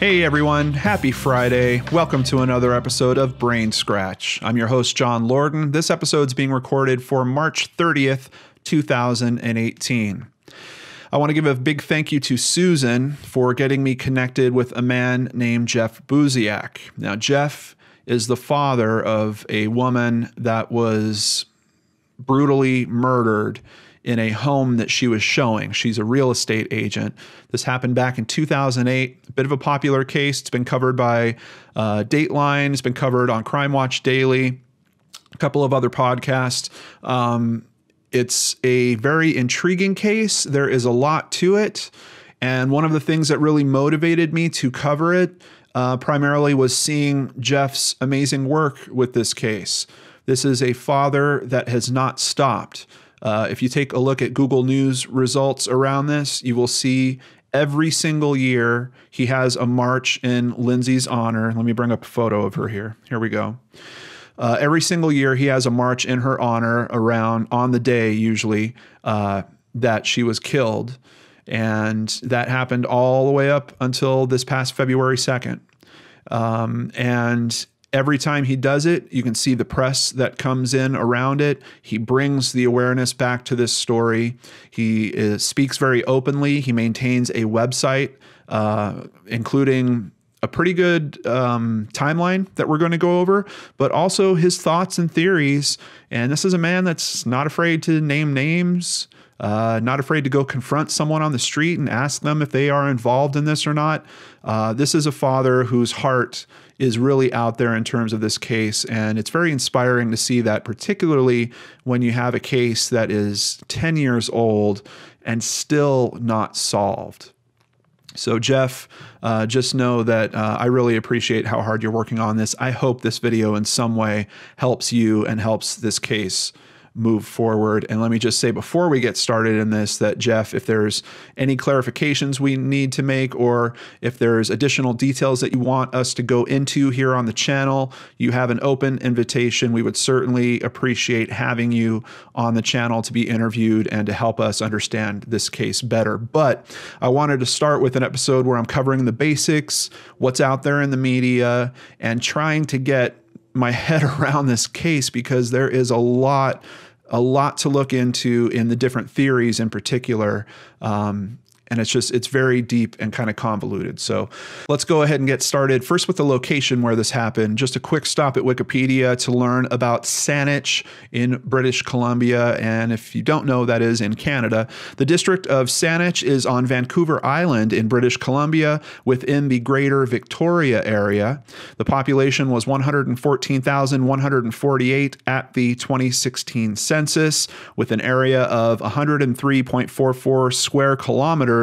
Hey everyone, happy Friday. Welcome to another episode of Brain Scratch. I'm your host, John Lordan. This episode's being recorded for March 30th, 2018. I want to give a big thank you to Susan for getting me connected with a man named Jeff Buziak. Now, Jeff is the father of a woman that was brutally murdered in a home that she was showing. She's a real estate agent. This happened back in 2008. A bit of a popular case. It's been covered by uh, Dateline. It's been covered on Crime Watch Daily, a couple of other podcasts. Um, it's a very intriguing case. There is a lot to it. And one of the things that really motivated me to cover it uh, primarily was seeing Jeff's amazing work with this case. This is a father that has not stopped. Uh, if you take a look at Google News results around this, you will see every single year he has a march in Lindsay's honor. Let me bring up a photo of her here. Here we go. Uh, every single year he has a march in her honor around on the day, usually, uh, that she was killed. And that happened all the way up until this past February 2nd. Um, and every time he does it, you can see the press that comes in around it. He brings the awareness back to this story. He is, speaks very openly. He maintains a website, uh, including a pretty good um, timeline that we're going to go over, but also his thoughts and theories. And this is a man that's not afraid to name names. Uh, not afraid to go confront someone on the street and ask them if they are involved in this or not. Uh, this is a father whose heart is really out there in terms of this case. And it's very inspiring to see that, particularly when you have a case that is 10 years old and still not solved. So, Jeff, uh, just know that uh, I really appreciate how hard you're working on this. I hope this video in some way helps you and helps this case move forward. And let me just say before we get started in this that, Jeff, if there's any clarifications we need to make, or if there's additional details that you want us to go into here on the channel, you have an open invitation. We would certainly appreciate having you on the channel to be interviewed and to help us understand this case better. But I wanted to start with an episode where I'm covering the basics, what's out there in the media, and trying to get my head around this case because there is a lot a lot to look into in the different theories in particular um, and it's just it's very deep and kind of convoluted. So let's go ahead and get started. First with the location where this happened. Just a quick stop at Wikipedia to learn about Saanich in British Columbia, and if you don't know, that is in Canada. The district of Saanich is on Vancouver Island in British Columbia, within the Greater Victoria area. The population was 114,148 at the 2016 census, with an area of 103.44 square kilometers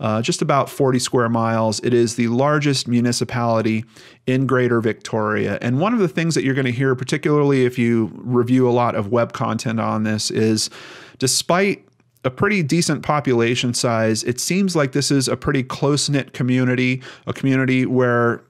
uh, just about 40 square miles. It is the largest municipality in Greater Victoria. And one of the things that you're going to hear, particularly if you review a lot of web content on this, is despite a pretty decent population size, it seems like this is a pretty close knit community, a community where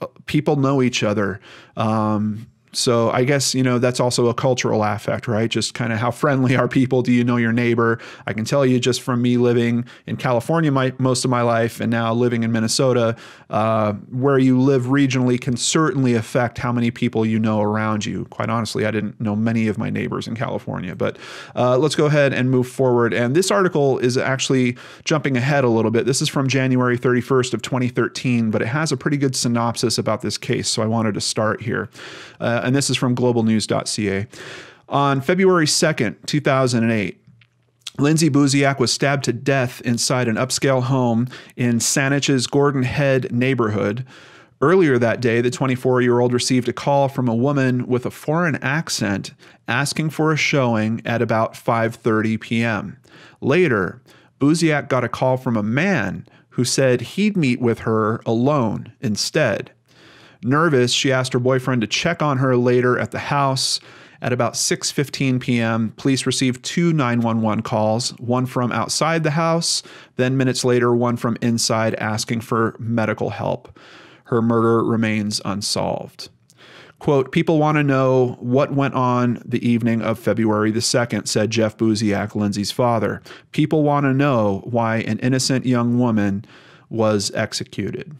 uh, people know each other. Um, so I guess, you know, that's also a cultural affect, right? Just kind of how friendly are people? Do you know your neighbor? I can tell you just from me living in California my, most of my life and now living in Minnesota, uh, where you live regionally can certainly affect how many people you know around you. Quite honestly, I didn't know many of my neighbors in California, but uh, let's go ahead and move forward. And this article is actually jumping ahead a little bit. This is from January 31st of 2013, but it has a pretty good synopsis about this case. So I wanted to start here. Uh, Uh, and this is from globalnews.ca. On February 2nd, 2008, Lindsay Buziak was stabbed to death inside an upscale home in Saanich's Gordon Head neighborhood. Earlier that day, the 24 year old received a call from a woman with a foreign accent asking for a showing at about 5:30 p.m. Later, Buziak got a call from a man who said he'd meet with her alone instead. Nervous, she asked her boyfriend to check on her later at the house. At about 6:15 p.m., police received two 911 calls, one from outside the house, then minutes later one from inside asking for medical help. Her murder remains unsolved. Quote, people want to know what went on the evening of February the 2nd, said Jeff Buziak, Lindsay's father. People want to know why an innocent young woman was executed.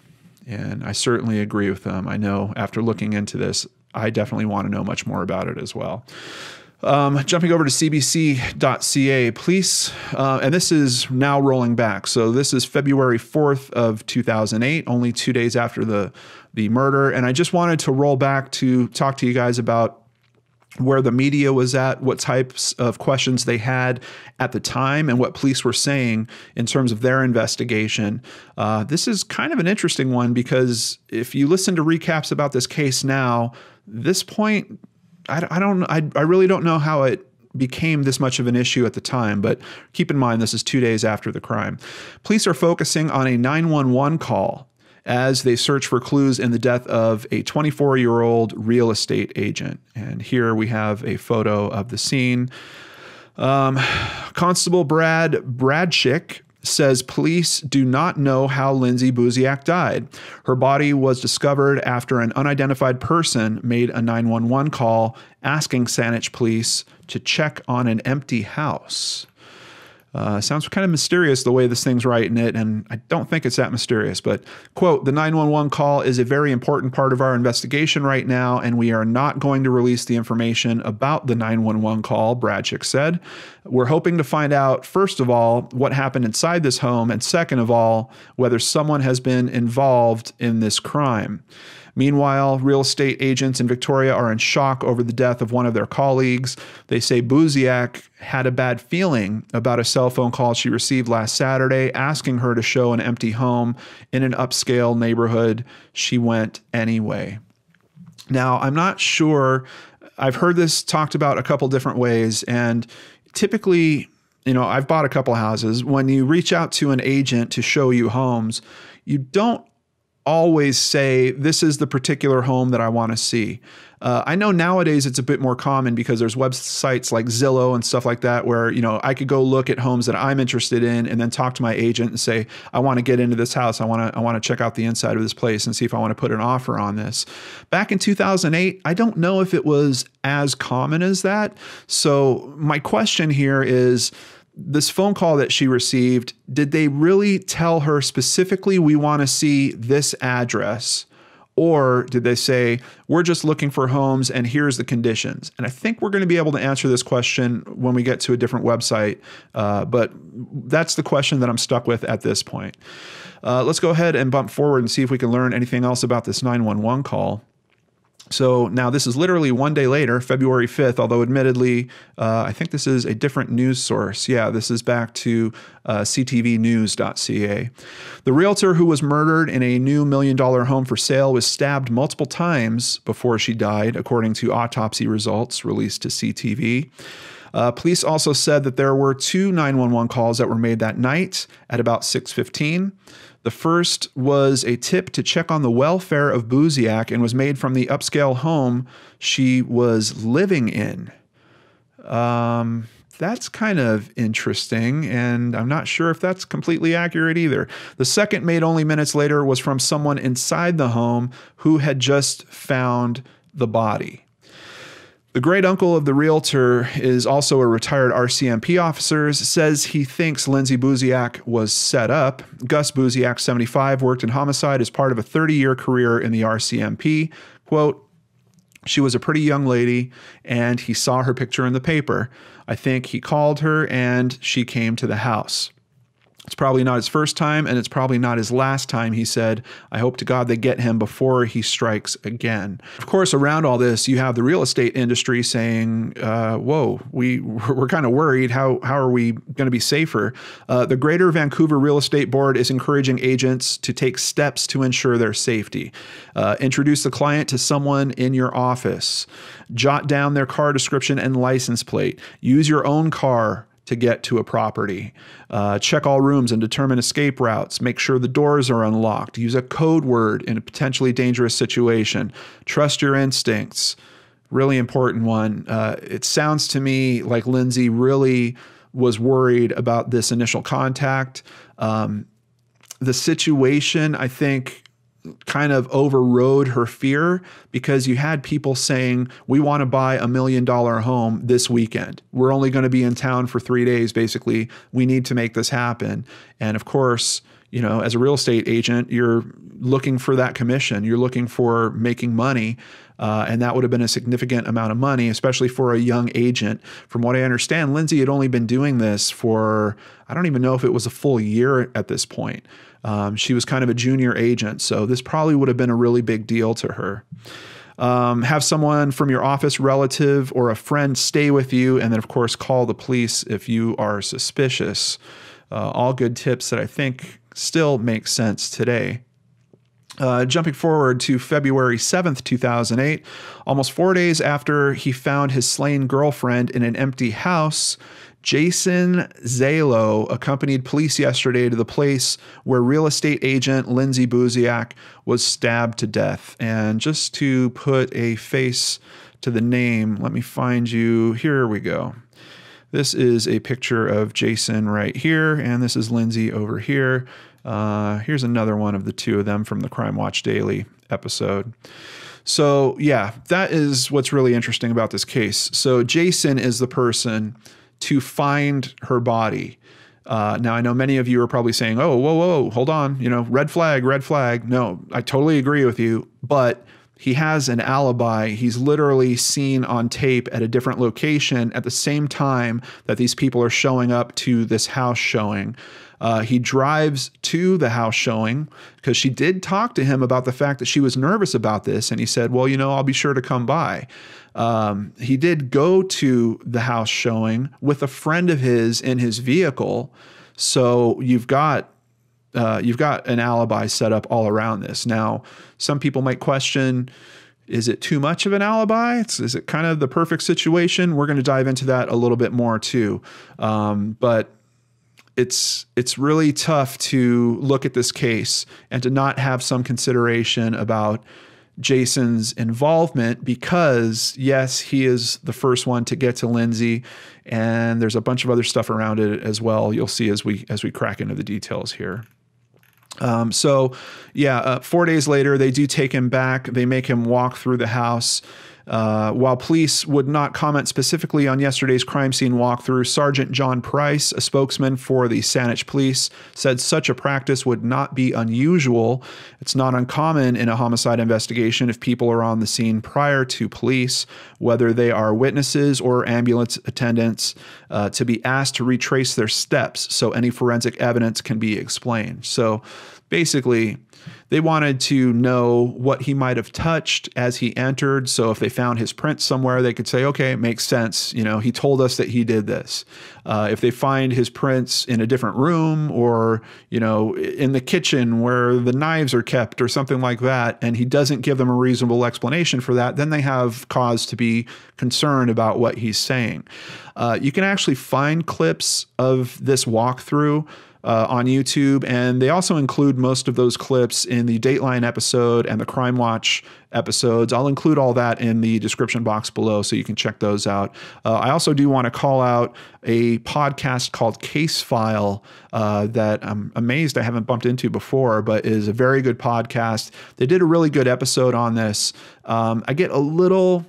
And I certainly agree with them. I know after looking into this, I definitely want to know much more about it as well. Um, jumping over to cbc.ca, police, uh, and this is now rolling back. So this is February 4th of 2008, only two days after the the murder. And I just wanted to roll back to talk to you guys about where the media was at, what types of questions they had at the time, and what police were saying in terms of their investigation. Uh, this is kind of an interesting one because if you listen to recaps about this case now, this point, I, I don't, I, I really don't know how it became this much of an issue at the time, but keep in mind this is two days after the crime. Police are focusing on a 911 call as they search for clues in the death of a 24 year old real estate agent. And here we have a photo of the scene. Um, Constable Brad Bradchick says police do not know how Lindsay Buziak died. Her body was discovered after an unidentified person made a 911 call asking Saanich police to check on an empty house. Uh, sounds kind of mysterious the way this thing's writing it, and I don't think it's that mysterious. But, quote, the 911 call is a very important part of our investigation right now, and we are not going to release the information about the 911 call, Bradchick said. We're hoping to find out, first of all, what happened inside this home, and second of all, whether someone has been involved in this crime. Meanwhile, real estate agents in Victoria are in shock over the death of one of their colleagues. They say Buziak had a bad feeling about a cell phone call she received last Saturday asking her to show an empty home in an upscale neighborhood. She went anyway. Now, I'm not sure. I've heard this talked about a couple different ways, and typically, you know, I've bought a couple houses. When you reach out to an agent to show you homes, you don't always say this is the particular home that I want to see. Uh, I know nowadays it's a bit more common because there's websites like Zillow and stuff like that where you know I could go look at homes that I'm interested in and then talk to my agent and say I want to get into this house. I want to I want to check out the inside of this place and see if I want to put an offer on this. Back in 2008, I don't know if it was as common as that. So my question here is this phone call that she received, did they really tell her specifically, we want to see this address? Or did they say, we're just looking for homes and here's the conditions? And I think we're going to be able to answer this question when we get to a different website. Uh, but that's the question that I'm stuck with at this point. Uh, let's go ahead and bump forward and see if we can learn anything else about this 911 call. So now this is literally one day later, February 5th, although admittedly, uh, I think this is a different news source. Yeah, this is back to uh, ctvnews.ca. The realtor who was murdered in a new million dollar home for sale was stabbed multiple times before she died, according to autopsy results released to CTV. Uh, police also said that there were two 911 calls that were made that night at about 615. The first was a tip to check on the welfare of Buziak and was made from the upscale home she was living in. Um, that's kind of interesting, and I'm not sure if that's completely accurate either. The second, made only minutes later, was from someone inside the home who had just found the body. The great uncle of the realtor is also a retired RCMP officer, says he thinks Lindsay Buziak was set up. Gus Buziak, 75, worked in homicide as part of a 30 year career in the RCMP. Quote, she was a pretty young lady and he saw her picture in the paper. I think he called her and she came to the house. It's probably not his first time, and it's probably not his last time, he said. I hope to God they get him before he strikes again. Of course, around all this, you have the real estate industry saying, uh, whoa, we, we're kind of worried. How, how are we going to be safer? Uh, the Greater Vancouver Real Estate Board is encouraging agents to take steps to ensure their safety. Uh, introduce the client to someone in your office. Jot down their car description and license plate. Use your own car to get to a property. Uh, check all rooms and determine escape routes. Make sure the doors are unlocked. Use a code word in a potentially dangerous situation. Trust your instincts. Really important one. Uh, it sounds to me like Lindsay really was worried about this initial contact. Um, the situation, I think, kind of overrode her fear because you had people saying, We want to buy a million dollar home this weekend. We're only going to be in town for three days, basically. We need to make this happen. And of course, you know, as a real estate agent, you're looking for that commission, you're looking for making money. Uh, and that would have been a significant amount of money, especially for a young agent. From what I understand, Lindsay had only been doing this for, I don't even know if it was a full year at this point. Um, she was kind of a junior agent, so this probably would have been a really big deal to her. Um, have someone from your office, relative, or a friend stay with you, and then, of course, call the police if you are suspicious. Uh, all good tips that I think still make sense today. Uh, jumping forward to February 7th, 2008, almost four days after he found his slain girlfriend in an empty house, Jason Zailo accompanied police yesterday to the place where real estate agent Lindsay Buziak was stabbed to death. And just to put a face to the name, let me find you. Here we go. This is a picture of Jason right here, and this is Lindsay over here. Uh, here's another one of the two of them from the Crime Watch Daily episode. So, yeah, that is what's really interesting about this case. So, Jason is the person to find her body. Uh, now, I know many of you are probably saying, oh, whoa, whoa, hold on, you know, red flag, red flag. No, I totally agree with you. But he has an alibi. He's literally seen on tape at a different location at the same time that these people are showing up to this house showing. Uh, he drives to the house showing because she did talk to him about the fact that she was nervous about this. And he said, Well, you know, I'll be sure to come by. Um, he did go to the house showing with a friend of his in his vehicle. So you've got uh, you've got an alibi set up all around this. Now, some people might question is it too much of an alibi? It's, is it kind of the perfect situation? We're going to dive into that a little bit more too. Um, but it's it's really tough to look at this case and to not have some consideration about Jason's involvement because yes, he is the first one to get to Lindsay, and there's a bunch of other stuff around it as well. You'll see as we as we crack into the details here. Um, so, yeah, uh, four days later, they do take him back. They make him walk through the house. Uh, while police would not comment specifically on yesterday's crime scene walkthrough, Sergeant John Price, a spokesman for the Saanich Police, said such a practice would not be unusual. It's not uncommon in a homicide investigation if people are on the scene prior to police, whether they are witnesses or ambulance attendants, uh, to be asked to retrace their steps so any forensic evidence can be explained. So basically, they wanted to know what he might have touched as he entered. So if they found his print somewhere, they could say, okay, it makes sense. You know, he told us that he did this. Uh, if they find his prints in a different room or, you know, in the kitchen where the knives are kept or something like that, and he doesn't give them a reasonable explanation for that, then they have cause to be concerned about what he's saying. Uh, you can actually find clips of this walkthrough uh, on YouTube. And they also include most of those clips in the Dateline episode and the Crime Watch episodes. I'll include all that in the description box below so you can check those out. Uh, I also do want to call out a podcast called Case File uh, that I'm amazed I haven't bumped into before, but is a very good podcast. They did a really good episode on this. Um, I get a little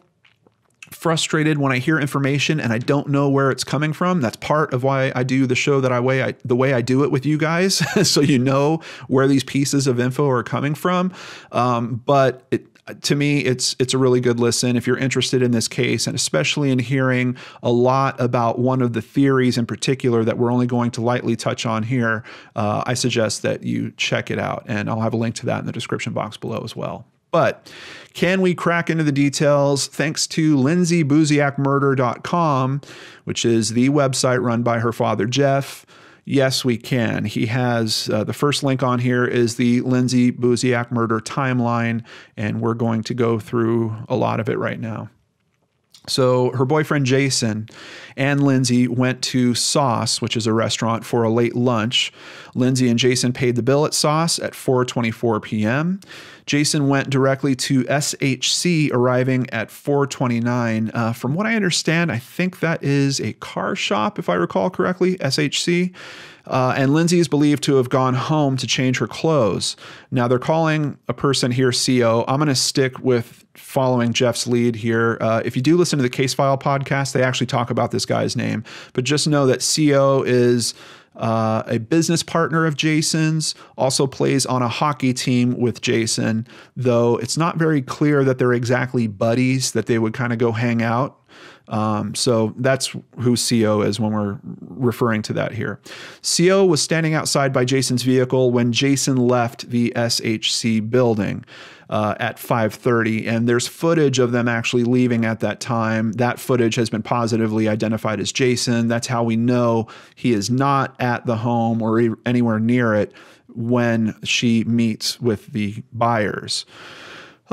frustrated when I hear information and I don't know where it's coming from. That's part of why I do the show that I way I, the way I do it with you guys, so you know where these pieces of info are coming from. Um, but it, to me, it's it's a really good listen if you're interested in this case, and especially in hearing a lot about one of the theories in particular that we're only going to lightly touch on here. Uh, I suggest that you check it out, and I'll have a link to that in the description box below as well. But can we crack into the details thanks to LindsayBuziakMurder.com, which is the website run by her father, Jeff? Yes, we can. He has uh, the first link on here is the Lindsay Buziak murder timeline, and we're going to go through a lot of it right now. So her boyfriend Jason and Lindsay went to Sauce, which is a restaurant, for a late lunch. Lindsay and Jason paid the bill at Sauce at 4:24 p.m. Jason went directly to SHC, arriving at 4:29. Uh, from what I understand, I think that is a car shop, if I recall correctly. SHC. Uh, and Lindsay is believed to have gone home to change her clothes. Now they're calling a person here CO. I'm going to stick with following Jeff's lead here. Uh, if you do listen to the Case File podcast, they actually talk about this guy's name. But just know that CO is uh, a business partner of Jason's, also plays on a hockey team with Jason, though it's not very clear that they're exactly buddies, that they would kind of go hang out. Um, so that's who CO is when we're referring to that here. CO was standing outside by Jason's vehicle when Jason left the SHC building. Uh, at 5:30, and there's footage of them actually leaving at that time. That footage has been positively identified as Jason. That's how we know he is not at the home or anywhere near it when she meets with the buyers.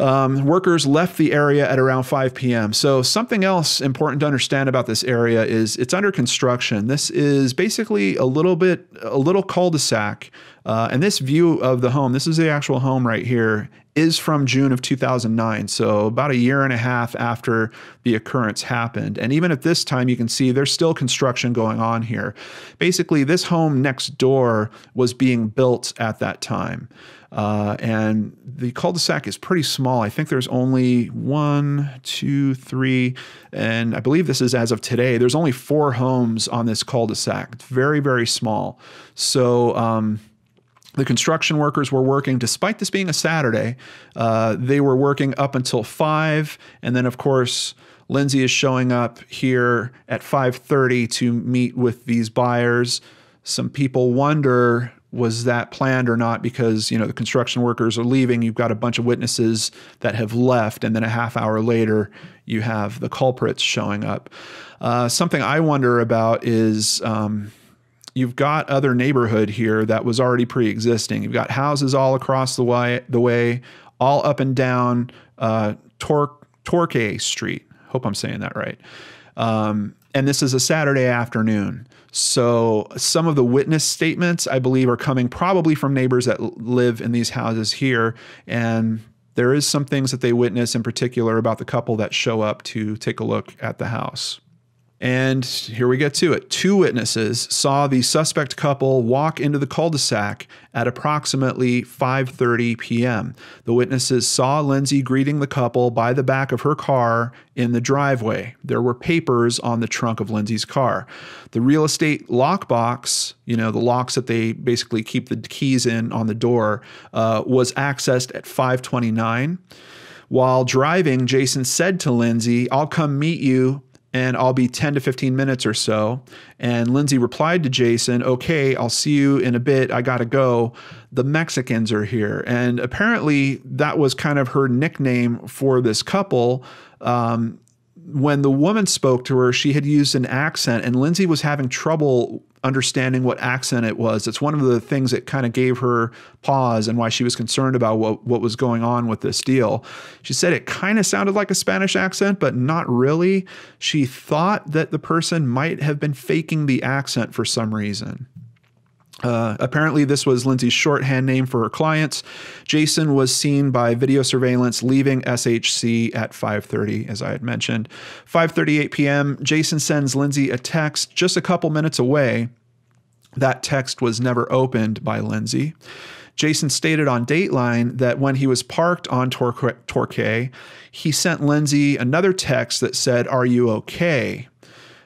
Um, workers left the area at around 5 p.m. So, something else important to understand about this area is it's under construction. This is basically a little bit, a little cul de sac. Uh, and this view of the home, this is the actual home right here, is from June of 2009. So, about a year and a half after the occurrence happened. And even at this time, you can see there's still construction going on here. Basically, this home next door was being built at that time. Uh, and the cul-de-sac is pretty small. I think there's only one, two, three, and I believe this is as of today. There's only four homes on this cul-de-sac. It's very, very small. So um, the construction workers were working, despite this being a Saturday, uh, they were working up until five, and then of course. Lindsay is showing up here at 5:30 to meet with these buyers. Some people wonder was that planned or not because you know the construction workers are leaving you've got a bunch of witnesses that have left and then a half hour later you have the culprits showing up uh, something i wonder about is um, you've got other neighborhood here that was already pre-existing you've got houses all across the way the way all up and down uh, Tor- torquay street hope i'm saying that right um, and this is a saturday afternoon so some of the witness statements, I believe, are coming probably from neighbors that live in these houses here. And there is some things that they witness in particular about the couple that show up to take a look at the house. And here we get to it. Two witnesses saw the suspect couple walk into the cul-de-sac at approximately 5:30 p.m. The witnesses saw Lindsay greeting the couple by the back of her car in the driveway. There were papers on the trunk of Lindsay's car. The real estate lockbox, you know, the locks that they basically keep the keys in on the door, uh, was accessed at 5:29. While driving, Jason said to Lindsay, "I'll come meet you and I'll be 10 to 15 minutes or so. And Lindsay replied to Jason, Okay, I'll see you in a bit. I got to go. The Mexicans are here. And apparently, that was kind of her nickname for this couple. Um, when the woman spoke to her, she had used an accent, and Lindsay was having trouble understanding what accent it was. It's one of the things that kind of gave her pause and why she was concerned about what, what was going on with this deal. She said it kind of sounded like a Spanish accent, but not really. She thought that the person might have been faking the accent for some reason. Uh, apparently, this was Lindsay's shorthand name for her clients. Jason was seen by video surveillance leaving SHC at 5:30, as I had mentioned. 5:38 p.m. Jason sends Lindsay a text just a couple minutes away. That text was never opened by Lindsay. Jason stated on Dateline that when he was parked on Torquay, he sent Lindsay another text that said, "Are you okay?"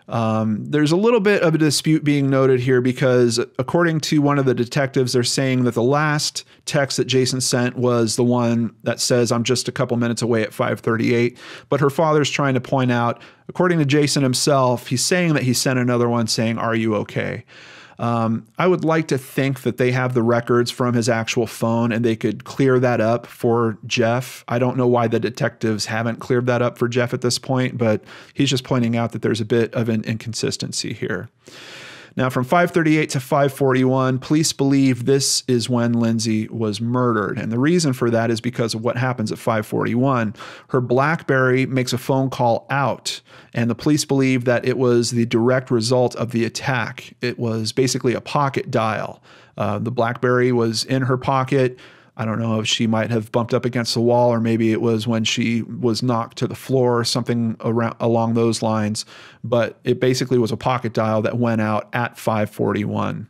Um, there's a little bit of a dispute being noted here because, according to one of the detectives, they're saying that the last text that Jason sent was the one that says, "I'm just a couple minutes away at 5:38." But her father's trying to point out, according to Jason himself, he's saying that he sent another one saying, "Are you okay?" Um, I would like to think that they have the records from his actual phone and they could clear that up for Jeff. I don't know why the detectives haven't cleared that up for Jeff at this point, but he's just pointing out that there's a bit of an inconsistency here. Now, from 538 to 541, police believe this is when Lindsay was murdered. And the reason for that is because of what happens at 541. Her Blackberry makes a phone call out, and the police believe that it was the direct result of the attack. It was basically a pocket dial. Uh, the Blackberry was in her pocket. I don't know if she might have bumped up against the wall, or maybe it was when she was knocked to the floor, or something around along those lines. But it basically was a pocket dial that went out at 541.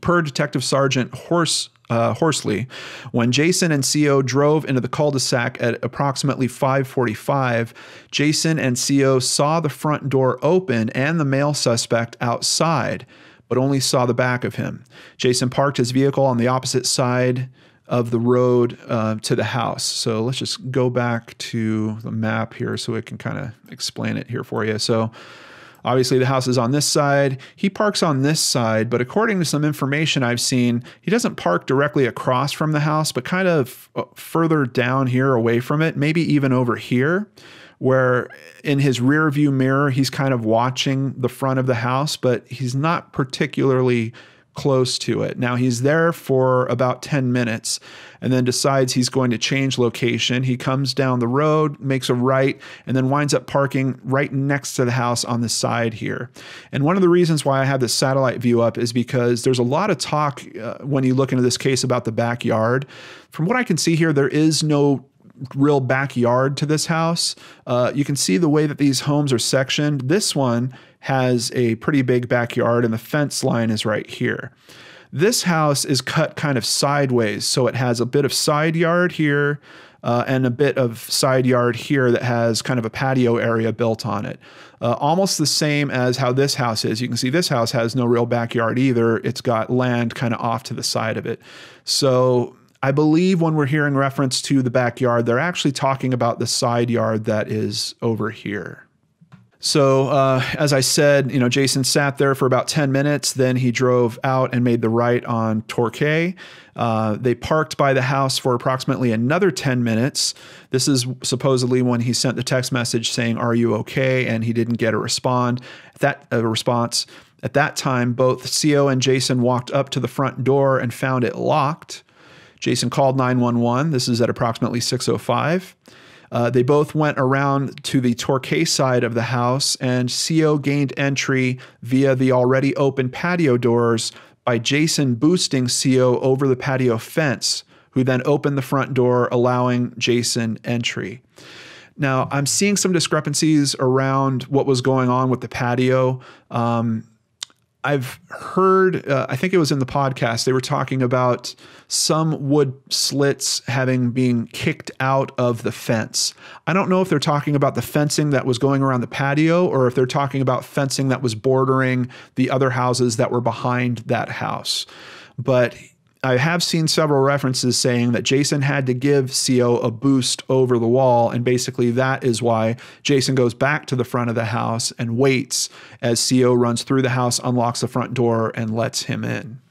Per Detective Sergeant Horse uh, Horsley, when Jason and CO drove into the cul-de-sac at approximately 5:45, Jason and CO saw the front door open and the male suspect outside but only saw the back of him. Jason parked his vehicle on the opposite side of the road uh, to the house. So let's just go back to the map here so it can kind of explain it here for you. So obviously the house is on this side. He parks on this side, but according to some information I've seen, he doesn't park directly across from the house, but kind of uh, further down here away from it, maybe even over here where in his rear view mirror he's kind of watching the front of the house but he's not particularly close to it. Now he's there for about 10 minutes and then decides he's going to change location. He comes down the road, makes a right, and then winds up parking right next to the house on the side here. And one of the reasons why I have this satellite view up is because there's a lot of talk uh, when you look into this case about the backyard. From what I can see here, there is no real backyard to this house. Uh, you can see the way that these homes are sectioned. This one has a pretty big backyard, and the fence line is right here. This house is cut kind of sideways, so it has a bit of side yard here uh, and a bit of side yard here that has kind of a patio area built on it. Uh, almost the same as how this house is. You can see this house has no real backyard either. It's got land kind of off to the side of it. So I believe when we're hearing reference to the backyard, they're actually talking about the side yard that is over here. So, uh, as I said, you know, Jason sat there for about 10 minutes. Then he drove out and made the right on Torquay. Uh, they parked by the house for approximately another 10 minutes. This is supposedly when he sent the text message saying, Are you okay? And he didn't get a respond. That a response. At that time, both CO and Jason walked up to the front door and found it locked. Jason called 911. This is at approximately 605. Uh, they both went around to the Torquay side of the house, and CO gained entry via the already open patio doors by Jason boosting CO over the patio fence, who then opened the front door, allowing Jason entry. Now, I'm seeing some discrepancies around what was going on with the patio. Um, I've heard, uh, I think it was in the podcast, they were talking about some wood slits having been kicked out of the fence. I don't know if they're talking about the fencing that was going around the patio or if they're talking about fencing that was bordering the other houses that were behind that house. But I have seen several references saying that Jason had to give CO a boost over the wall, and basically that is why Jason goes back to the front of the house and waits as CO runs through the house, unlocks the front door, and lets him in.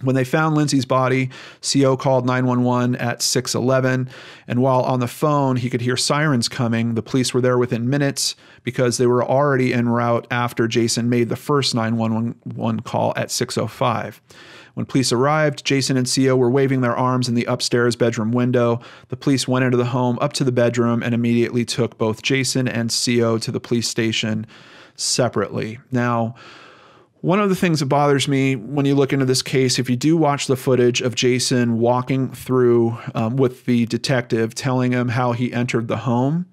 When they found Lindsay's body, CO called 911 at 611, and while on the phone, he could hear sirens coming. The police were there within minutes because they were already en route after Jason made the first 911 call at 605. When police arrived, Jason and CO were waving their arms in the upstairs bedroom window. The police went into the home up to the bedroom and immediately took both Jason and CO to the police station separately. Now, one of the things that bothers me when you look into this case, if you do watch the footage of Jason walking through um, with the detective telling him how he entered the home,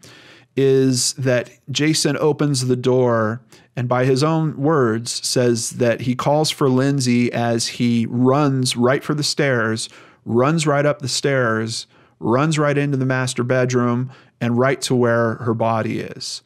is that Jason opens the door and by his own words says that he calls for Lindsay as he runs right for the stairs, runs right up the stairs, runs right into the master bedroom and right to where her body is.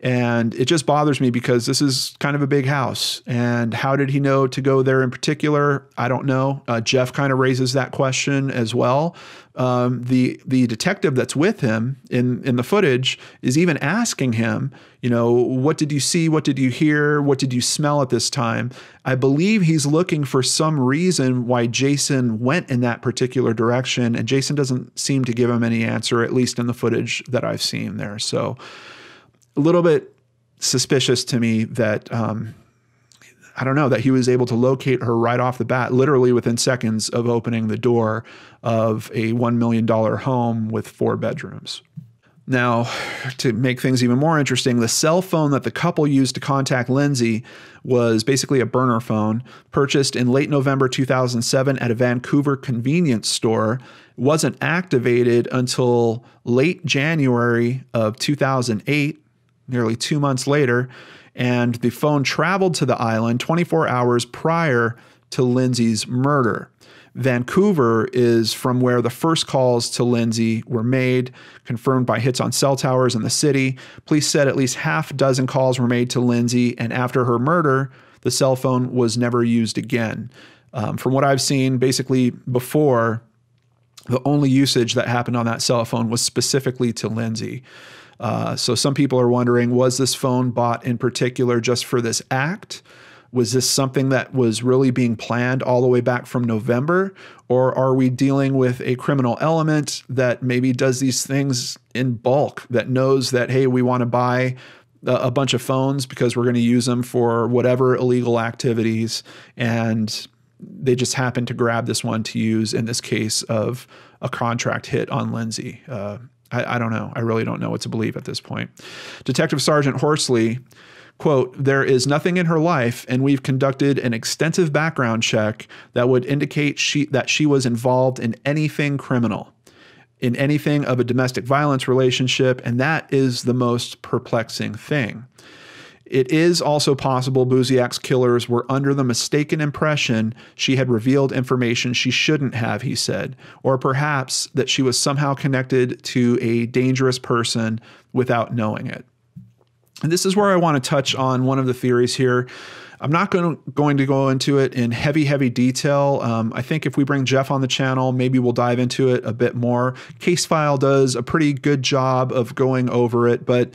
And it just bothers me because this is kind of a big house. And how did he know to go there in particular? I don't know. Uh, Jeff kind of raises that question as well. Um, the the detective that's with him in in the footage is even asking him, you know, what did you see? What did you hear? What did you smell at this time? I believe he's looking for some reason why Jason went in that particular direction, and Jason doesn't seem to give him any answer, at least in the footage that I've seen there. So a little bit suspicious to me that um, I don't know that he was able to locate her right off the bat, literally within seconds of opening the door of a one million dollar home with four bedrooms. Now, to make things even more interesting, the cell phone that the couple used to contact Lindsay was basically a burner phone purchased in late November 2007 at a Vancouver convenience store. It wasn't activated until late January of 2008 nearly two months later, and the phone traveled to the island 24 hours prior to Lindsay's murder. Vancouver is from where the first calls to Lindsay were made, confirmed by hits on cell towers in the city. Police said at least half a dozen calls were made to Lindsay, and after her murder, the cell phone was never used again. Um, from what I've seen, basically before, the only usage that happened on that cell phone was specifically to Lindsay. Uh, so some people are wondering was this phone bought in particular just for this act? Was this something that was really being planned all the way back from November? Or are we dealing with a criminal element that maybe does these things in bulk, that knows that, hey, we want to buy a bunch of phones because we're going to use them for whatever illegal activities and they just happened to grab this one to use in this case of a contract hit on Lindsay. Uh, I, I, don't know. I really don't know what to believe at this point. Detective Sergeant Horsley, quote, there is nothing in her life, and we've conducted an extensive background check that would indicate she, that she was involved in anything criminal, in anything of a domestic violence relationship, and that is the most perplexing thing. It is also possible Buziak's killers were under the mistaken impression she had revealed information she shouldn't have, he said, or perhaps that she was somehow connected to a dangerous person without knowing it. And this is where I want to touch on one of the theories here. I'm not going to, going to go into it in heavy, heavy detail. Um, I think if we bring Jeff on the channel, maybe we'll dive into it a bit more. Case File does a pretty good job of going over it, but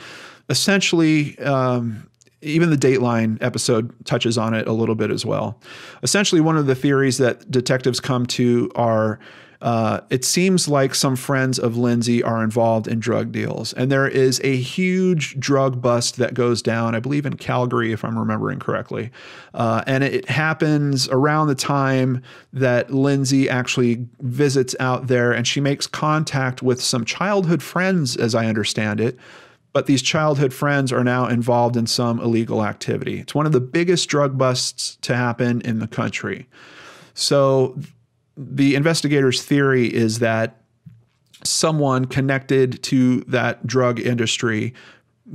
essentially, um, even the Dateline episode touches on it a little bit as well. Essentially, one of the theories that detectives come to are uh, it seems like some friends of Lindsay are involved in drug deals, and there is a huge drug bust that goes down, I believe in Calgary, if I'm remembering correctly. Uh, and it happens around the time that Lindsay actually visits out there and she makes contact with some childhood friends, as I understand it but these childhood friends are now involved in some illegal activity. It's one of the biggest drug busts to happen in the country. So, the investigators' theory is that someone connected to that drug industry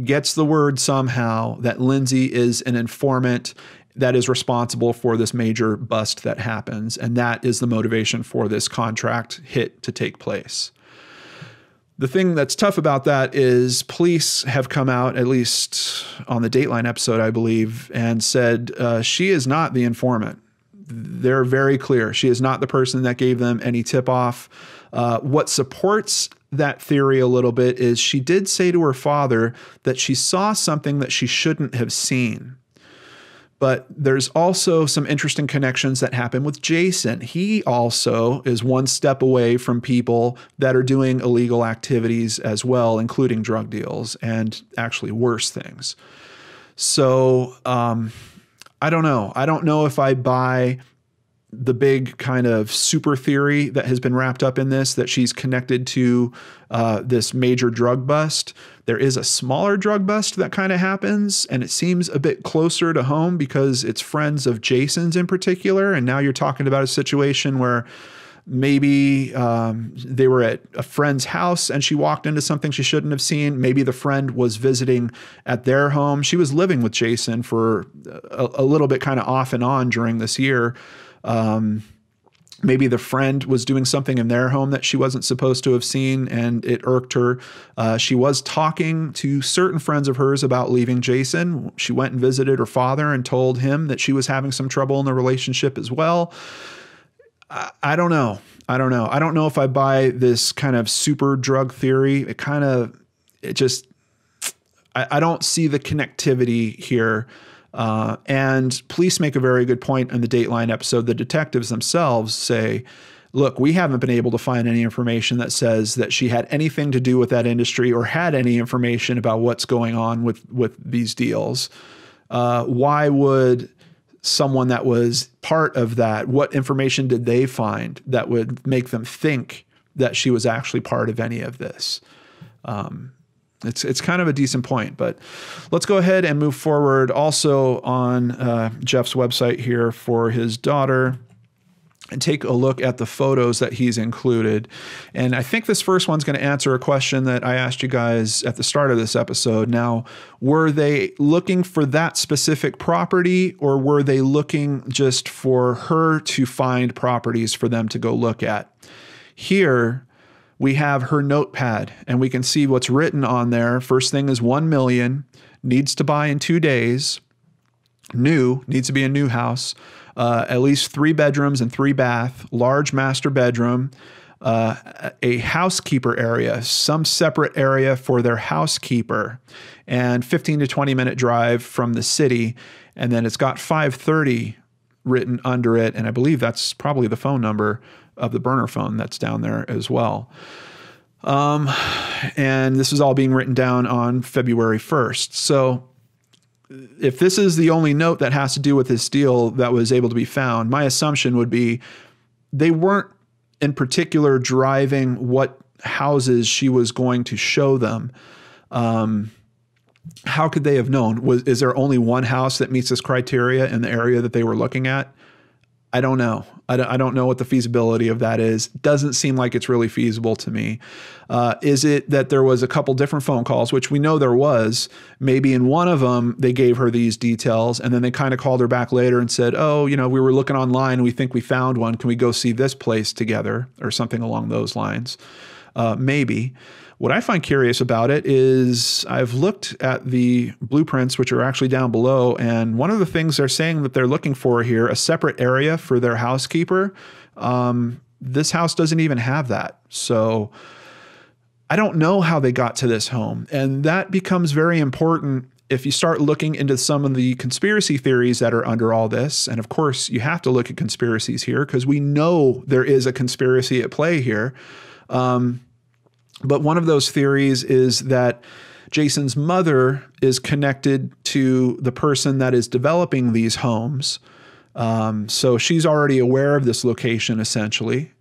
gets the word somehow that Lindsay is an informant that is responsible for this major bust that happens. And that is the motivation for this contract hit to take place. The thing that's tough about that is police have come out, at least on the Dateline episode, I believe, and said uh, she is not the informant. They're very clear. She is not the person that gave them any tip off. Uh, what supports that theory a little bit is she did say to her father that she saw something that she shouldn't have seen. But there's also some interesting connections that happen with Jason. He also is one step away from people that are doing illegal activities as well, including drug deals and actually worse things. So um, I don't know. I don't know if I buy the big kind of super theory that has been wrapped up in this that she's connected to uh, this major drug bust. There is a smaller drug bust that kind of happens, and it seems a bit closer to home because it's friends of Jason's in particular. And now you're talking about a situation where maybe um, they were at a friend's house and she walked into something she shouldn't have seen. Maybe the friend was visiting at their home. She was living with Jason for a, a little bit kind of off and on during this year. Um, maybe the friend was doing something in their home that she wasn't supposed to have seen and it irked her. Uh, she was talking to certain friends of hers about leaving Jason. She went and visited her father and told him that she was having some trouble in the relationship as well. I, I don't know. I don't know. I don't know if I buy this kind of super drug theory. It kind of, it just, I, I don't see the connectivity here uh, and police make a very good point in the Dateline episode. The detectives themselves say, look, we haven't been able to find any information that says that she had anything to do with that industry or had any information about what's going on with, with these deals. Uh, why would someone that was part of that, what information did they find that would make them think that she was actually part of any of this? Um, it's it's kind of a decent point, but let's go ahead and move forward. Also on uh, Jeff's website here for his daughter, and take a look at the photos that he's included. And I think this first one's going to answer a question that I asked you guys at the start of this episode. Now, were they looking for that specific property, or were they looking just for her to find properties for them to go look at? Here, we have her notepad and we can see what's written on there. First thing is 1 million, needs to buy in two days. New, needs to be a new house. Uh, at least three bedrooms and three bath, large master bedroom, uh, a housekeeper area, some separate area for their housekeeper, and 15 to 20 minute drive from the city. And then it's got 530 written under it. And I believe that's probably the phone number of the burner phone that's down there as well. Um, and this is all being written down on February 1st. So if this is the only note that has to do with this deal that was able to be found, my assumption would be they weren't in particular driving what houses she was going to show them. Um, how could they have known? Was is there only one house that meets this criteria in the area that they were looking at? I don't know. I don't, know what the feasibility of that is. Doesn't seem like it's really feasible to me. Uh, is it that there was a couple different phone calls, which we know there was? Maybe in one of them they gave her these details, and then they kind of called her back later and said, "Oh, you know, we were looking online. We think we found one. Can we go see this place together, or something along those lines?" Uh, maybe. What I find curious about it is I've looked at the blueprints, which are actually down below, and one of the things they're saying that they're looking for here, a separate area for their housekeeper. Um, this house doesn't even have that. So I don't know how they got to this home. And that becomes very important if you start looking into some of the conspiracy theories that are under all this. And of course, you have to look at conspiracies here because we know there is a conspiracy at play here. Um, but one of those theories is that Jason's mother is connected to the person that is developing these homes. Um, so she's already aware of this location essentially.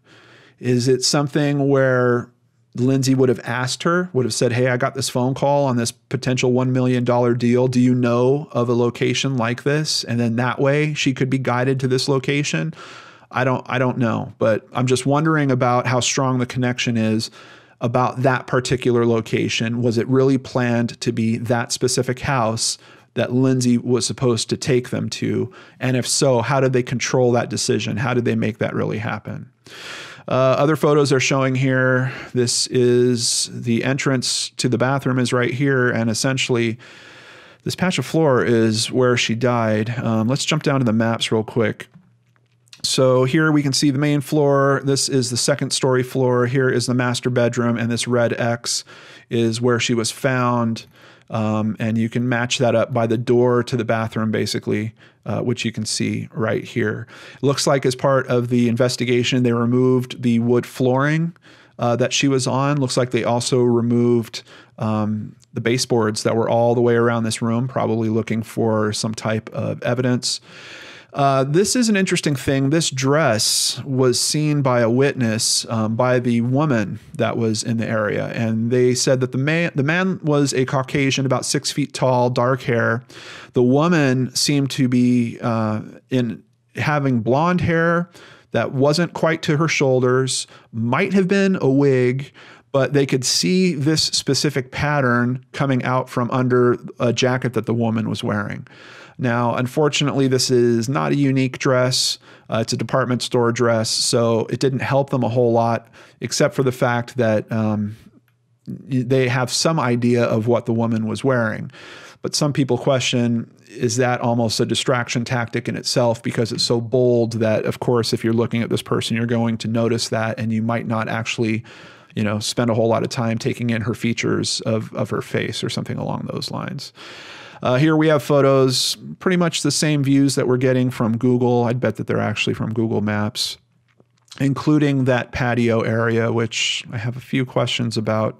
Is it something where Lindsay would have asked her, would have said, Hey, I got this phone call on this potential $1 million deal. Do you know of a location like this? And then that way she could be guided to this location. I don't, I don't know, but I'm just wondering about how strong the connection is about that particular location? Was it really planned to be that specific house that Lindsay was supposed to take them to? And if so, how did they control that decision? How did they make that really happen? Uh, other photos are showing here. This is the entrance to the bathroom is right here, and essentially, this patch of floor is where she died. Um, let's jump down to the maps real quick. So here we can see the main floor. This is the second story floor. Here is the master bedroom, and this red X is where she was found. Um, and you can match that up by the door to the bathroom, basically, uh, which you can see right here. looks like as part of the investigation, they removed the wood flooring uh, that she was on. Looks like they also removed um, the baseboards that were all the way around this room, probably looking for some type of evidence. Uh, this is an interesting thing. This dress was seen by a witness, um, by the woman that was in the area, and they said that the man the man was a Caucasian, about six feet tall, dark hair. The woman seemed to be uh, in having blonde hair that wasn't quite to her shoulders, might have been a wig but they could see this specific pattern coming out from under a jacket that the woman was wearing. Now, unfortunately, this is not a unique dress. Uh, it's a department store dress, so it didn't help them a whole lot, except for the fact that um, they have some idea of what the woman was wearing. But some people question is that almost a distraction tactic in itself because it's so bold that, of course, if you're looking at this person, you're going to notice that and you might not actually you know, spend a whole lot of time taking in her features of, of her face or something along those lines. Uh, here we have photos, pretty much the same views that we're getting from Google. I'd bet that they're actually from Google Maps, including that patio area, which I have a few questions about.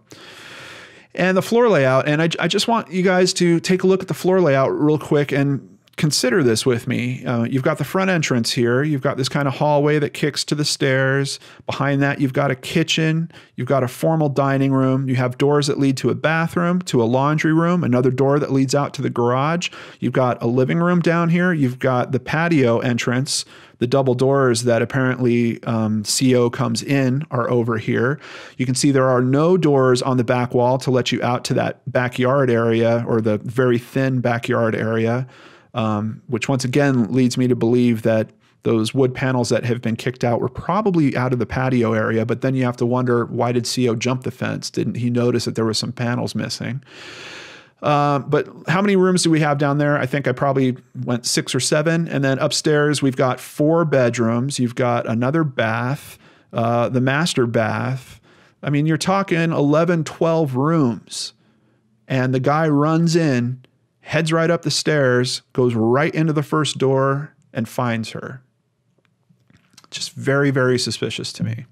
And the floor layout. And I, I just want you guys to take a look at the floor layout real quick and consider this with me. Uh, you've got the front entrance here. You've got this kind of hallway that kicks to the stairs. Behind that, you've got a kitchen. You've got a formal dining room. You have doors that lead to a bathroom, to a laundry room, another door that leads out to the garage. You've got a living room down here. You've got the patio entrance. The double doors that apparently um, CO comes in are over here. You can see there are no doors on the back wall to let you out to that backyard area or the very thin backyard area um, which once again leads me to believe that those wood panels that have been kicked out were probably out of the patio area. But then you have to wonder why did CO jump the fence? Didn't he notice that there were some panels missing? Uh, but how many rooms do we have down there? I think I probably went six or seven. And then upstairs, we've got four bedrooms. You've got another bath, uh, the master bath. I mean, you're talking 11, 12 rooms. And the guy runs in, heads right up the stairs, goes right into the first door, and finds her. Just very, very suspicious to me.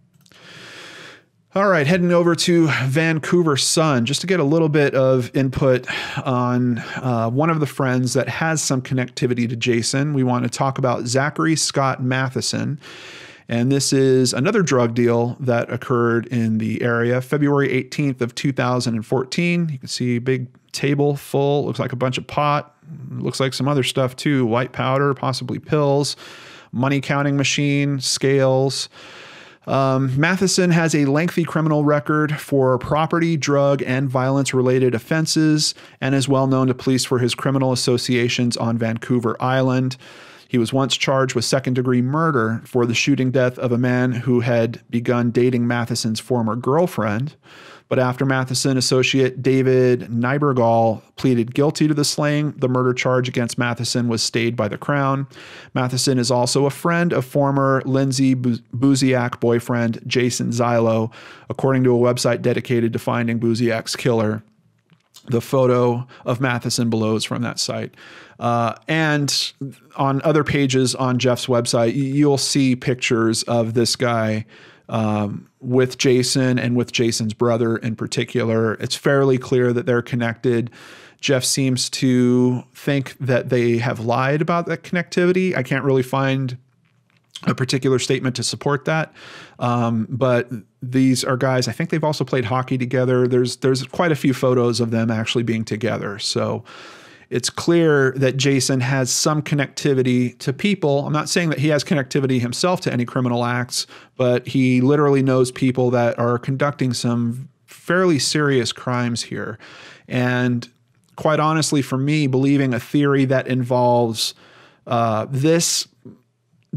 All right, heading over to Vancouver Sun just to get a little bit of input on uh, one of the friends that has some connectivity to Jason. We want to talk about Zachary Scott Matheson. And this is another drug deal that occurred in the area February 18th of 2014. You can see big table full, looks like a bunch of pot, looks like some other stuff too, white powder, possibly pills, money counting machine, scales. Um, Matheson has a lengthy criminal record for property, drug, and violence related offenses and is well known to police for his criminal associations on Vancouver Island. He was once charged with second degree murder for the shooting death of a man who had begun dating Matheson's former girlfriend. But after Matheson associate David Nybergall pleaded guilty to the slaying, the murder charge against Matheson was stayed by the Crown. Matheson is also a friend of former Lindsay Buziak boyfriend Jason Zailo, according to a website dedicated to finding Buziak's killer. The photo of Matheson below is from that site. Uh, and on other pages on Jeff's website, you'll see pictures of this guy um, with Jason and with Jason's brother in particular. It's fairly clear that they're connected. Jeff seems to think that they have lied about that connectivity. I can't really find a particular statement to support that. Um, but these are guys. I think they've also played hockey together. There's there's quite a few photos of them actually being together. So it's clear that Jason has some connectivity to people. I'm not saying that he has connectivity himself to any criminal acts, but he literally knows people that are conducting some fairly serious crimes here. And quite honestly, for me, believing a theory that involves uh, this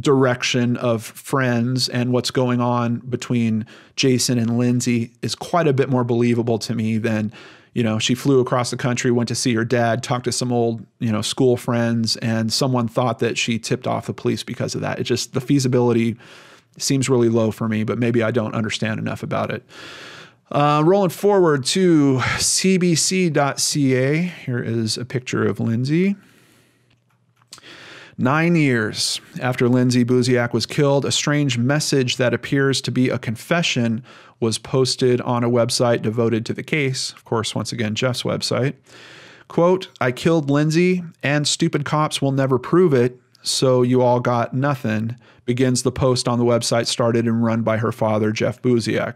direction of friends and what's going on between Jason and Lindsay is quite a bit more believable to me than you know, she flew across the country, went to see her dad, talked to some old, you know, school friends, and someone thought that she tipped off the police because of that. It just, the feasibility seems really low for me, but maybe I don't understand enough about it. Uh, rolling forward to cbc.ca, here is a picture of Lindsay. Nine years after Lindsay Buziak was killed, a strange message that appears to be a confession was posted on a website devoted to the case. Of course, once again, Jeff's website. Quote, I killed Lindsay, and stupid cops will never prove it, so you all got nothing, begins the post on the website started and run by her father, Jeff Buziak.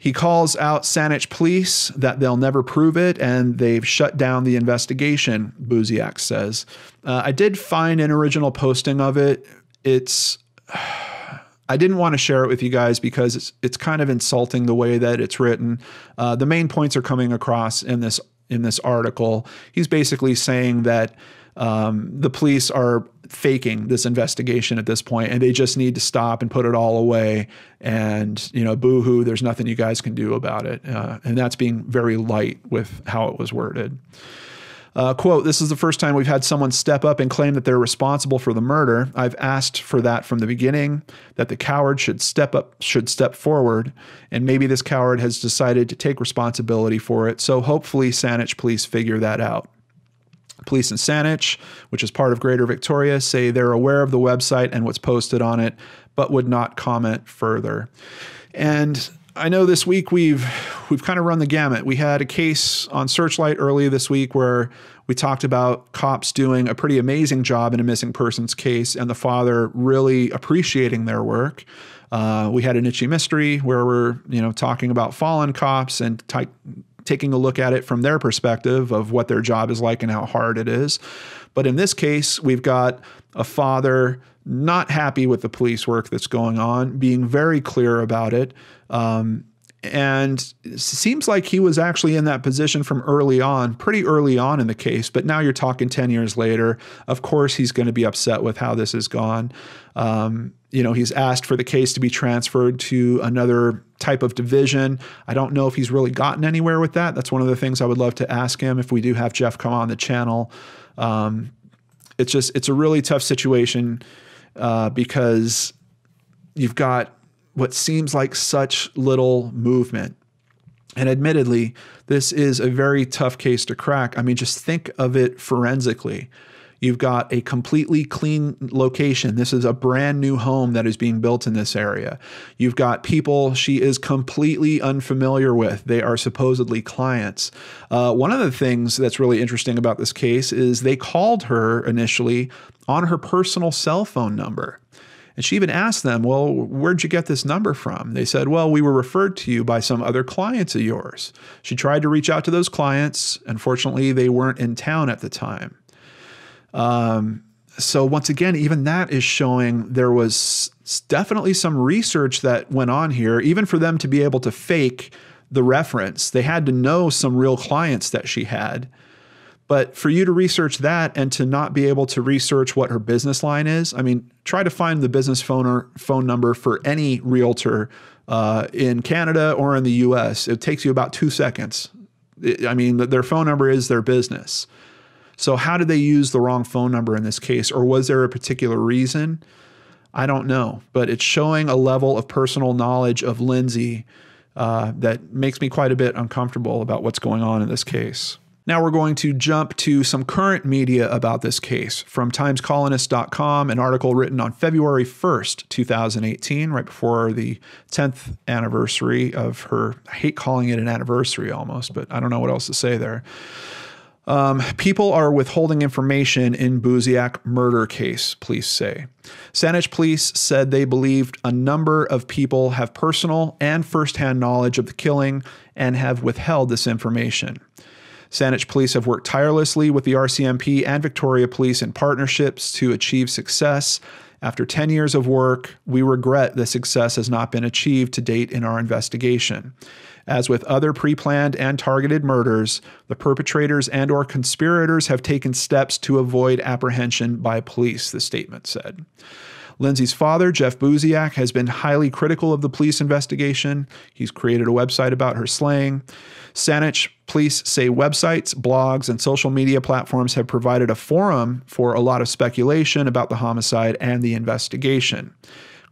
He calls out Saanich police that they'll never prove it and they've shut down the investigation, Buziak says. Uh, I did find an original posting of it. It's. I didn't want to share it with you guys because it's it's kind of insulting the way that it's written. Uh, the main points are coming across in this in this article. He's basically saying that um, the police are faking this investigation at this point, and they just need to stop and put it all away. And you know, boohoo, there's nothing you guys can do about it. Uh, and that's being very light with how it was worded. Uh, quote, this is the first time we've had someone step up and claim that they're responsible for the murder. I've asked for that from the beginning, that the coward should step up, should step forward, and maybe this coward has decided to take responsibility for it. So hopefully Saanich police figure that out. Police in Saanich, which is part of Greater Victoria, say they're aware of the website and what's posted on it, but would not comment further. And I know this week we've we've kind of run the gamut. We had a case on Searchlight earlier this week where we talked about cops doing a pretty amazing job in a missing persons case and the father really appreciating their work. Uh, we had an itchy mystery where we're you know talking about fallen cops and ty- taking a look at it from their perspective of what their job is like and how hard it is. But in this case, we've got a father not happy with the police work that's going on, being very clear about it. Um, and seems like he was actually in that position from early on, pretty early on in the case. But now you're talking 10 years later. Of course, he's going to be upset with how this has gone. Um, you know, he's asked for the case to be transferred to another type of division. I don't know if he's really gotten anywhere with that. That's one of the things I would love to ask him if we do have Jeff come on the channel. Um, it's just, it's a really tough situation uh, because you've got what seems like such little movement. And admittedly, this is a very tough case to crack. I mean, just think of it forensically. You've got a completely clean location. This is a brand new home that is being built in this area. You've got people she is completely unfamiliar with. They are supposedly clients. Uh, one of the things that's really interesting about this case is they called her initially on her personal cell phone number. And she even asked them, Well, where'd you get this number from? They said, Well, we were referred to you by some other clients of yours. She tried to reach out to those clients. Unfortunately, they weren't in town at the time. Um, so, once again, even that is showing there was definitely some research that went on here, even for them to be able to fake the reference. They had to know some real clients that she had. But for you to research that and to not be able to research what her business line is, I mean, try to find the business phone or phone number for any realtor uh, in Canada or in the US. It takes you about two seconds. I mean, their phone number is their business. So, how did they use the wrong phone number in this case? Or was there a particular reason? I don't know, but it's showing a level of personal knowledge of Lindsay uh, that makes me quite a bit uncomfortable about what's going on in this case. Now we're going to jump to some current media about this case. From TimesColonist.com, an article written on February 1st, 2018, right before the 10th anniversary of her. I hate calling it an anniversary almost, but I don't know what else to say there. Um, people are withholding information in Buziak murder case, police say. Saanich police said they believed a number of people have personal and firsthand knowledge of the killing and have withheld this information. Saanich police have worked tirelessly with the RCMP and Victoria Police in partnerships to achieve success. After 10 years of work, we regret the success has not been achieved to date in our investigation. As with other pre-planned and targeted murders, the perpetrators and or conspirators have taken steps to avoid apprehension by police, the statement said. Lindsay's father, Jeff Buziak, has been highly critical of the police investigation. He's created a website about her slaying. Saanich police say websites, blogs, and social media platforms have provided a forum for a lot of speculation about the homicide and the investigation.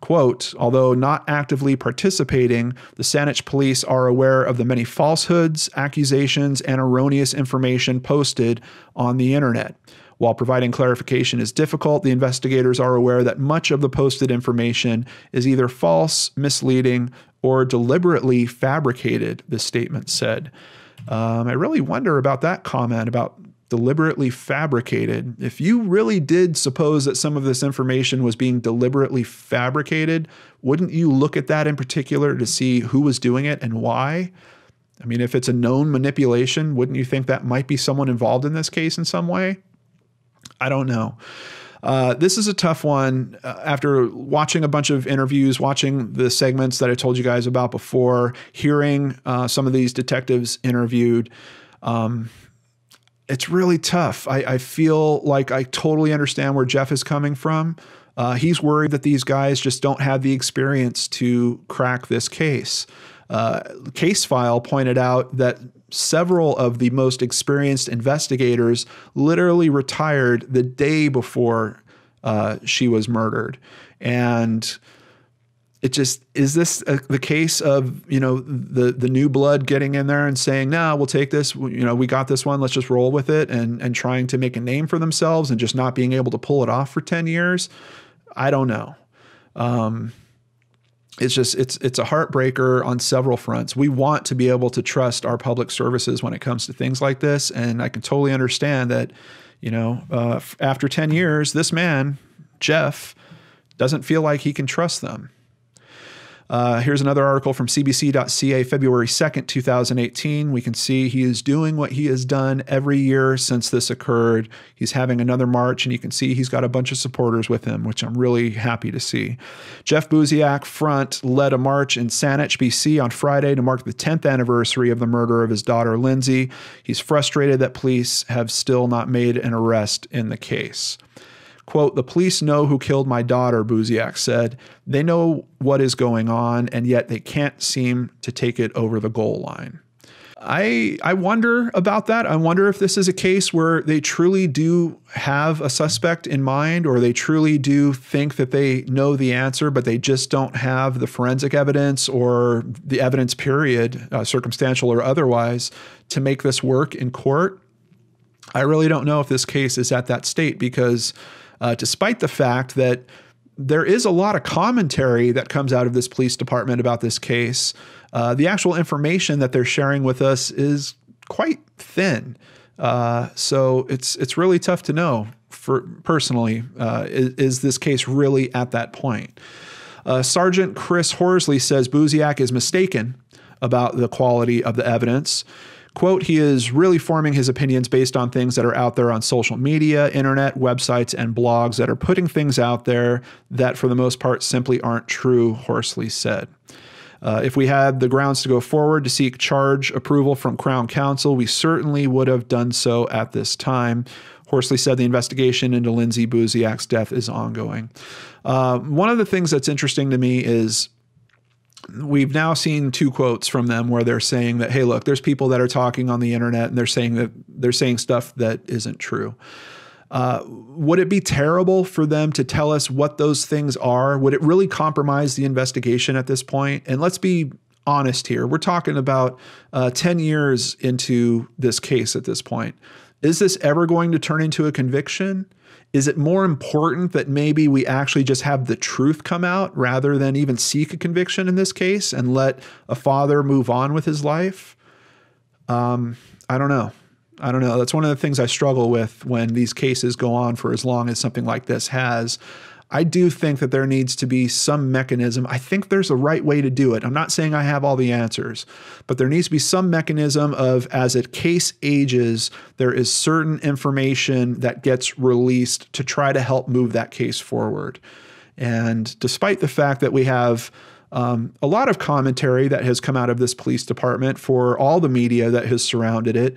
Quote, although not actively participating, the Saanich police are aware of the many falsehoods, accusations, and erroneous information posted on the internet. While providing clarification is difficult, the investigators are aware that much of the posted information is either false, misleading, or deliberately fabricated, the statement said. Um, I really wonder about that comment about deliberately fabricated. If you really did suppose that some of this information was being deliberately fabricated, wouldn't you look at that in particular to see who was doing it and why? I mean, if it's a known manipulation, wouldn't you think that might be someone involved in this case in some way? I don't know. Uh, this is a tough one. Uh, after watching a bunch of interviews, watching the segments that I told you guys about before, hearing uh, some of these detectives interviewed, um, it's really tough. I, I, feel like I totally understand where Jeff is coming from. Uh, he's worried that these guys just don't have the experience to crack this case. Uh, case file pointed out that several of the most experienced investigators literally retired the day before uh, she was murdered. And it just is this a, the case of you know the the new blood getting in there and saying nah we'll take this you know we got this one let's just roll with it and and trying to make a name for themselves and just not being able to pull it off for 10 years i don't know um, it's just it's it's a heartbreaker on several fronts. We want to be able to trust our public services when it comes to things like this, and I can totally understand that. You know, uh, after ten years, this man Jeff doesn't feel like he can trust them. Uh, here's another article from CBC.ca, February 2nd, 2018. We can see he is doing what he has done every year since this occurred. He's having another march, and you can see he's got a bunch of supporters with him, which I'm really happy to see. Jeff Buziak Front led a march in Saanich, BC on Friday to mark the 10th anniversary of the murder of his daughter, Lindsay. He's frustrated that police have still not made an arrest in the case. Quote, the police know who killed my daughter, Buziak said. They know what is going on, and yet they can't seem to take it over the goal line. I I wonder about that. I wonder if this is a case where they truly do have a suspect in mind or they truly do think that they know the answer but they just don't have the forensic evidence or the evidence period, uh, circumstantial or otherwise, to make this work in court. I really don't know if this case is at that state because uh, despite the fact that there is a lot of commentary that comes out of this police department about this case. Uh, the actual information that they're sharing with us is quite thin. Uh, so it's it's really tough to know. For personally, uh, is, is, this case really at that point? Uh, Sergeant Chris Horsley says Buziak is mistaken about the quality of the evidence. Quote, he is really forming his opinions based on things that are out there on social media, internet, websites, and blogs that are putting things out there that, for the most part, simply aren't true, Horsley said. Uh, if we had the grounds to go forward to seek charge approval from Crown Counsel, we certainly would have done so at this time. Horsley said the investigation into Lindsay Buziak's death is ongoing. Uh, one of the things that's interesting to me is we've now seen two quotes from them where they're saying that hey look there's people that are talking on the internet and they're saying that they're saying stuff that isn't true. Uh, would it be terrible for them to tell us what those things are? Would it really compromise the investigation at this point? And let's be honest here. We're talking about uh, 10 years into this case at this point. Is this ever going to turn into a conviction is it more important that maybe we actually just have the truth come out rather than even seek a conviction in this case and let a father move on with his life? Um, I don't know. I don't know. That's one of the things I struggle with when these cases go on for as long as something like this has. I do think that there needs to be some mechanism. I think there's a right way to do it. I'm not saying I have all the answers, but there needs to be some mechanism of as a case ages, there is certain information that gets released to try to help move that case forward. And despite the fact that we have um, a lot of commentary that has come out of this police department for all the media that has surrounded it,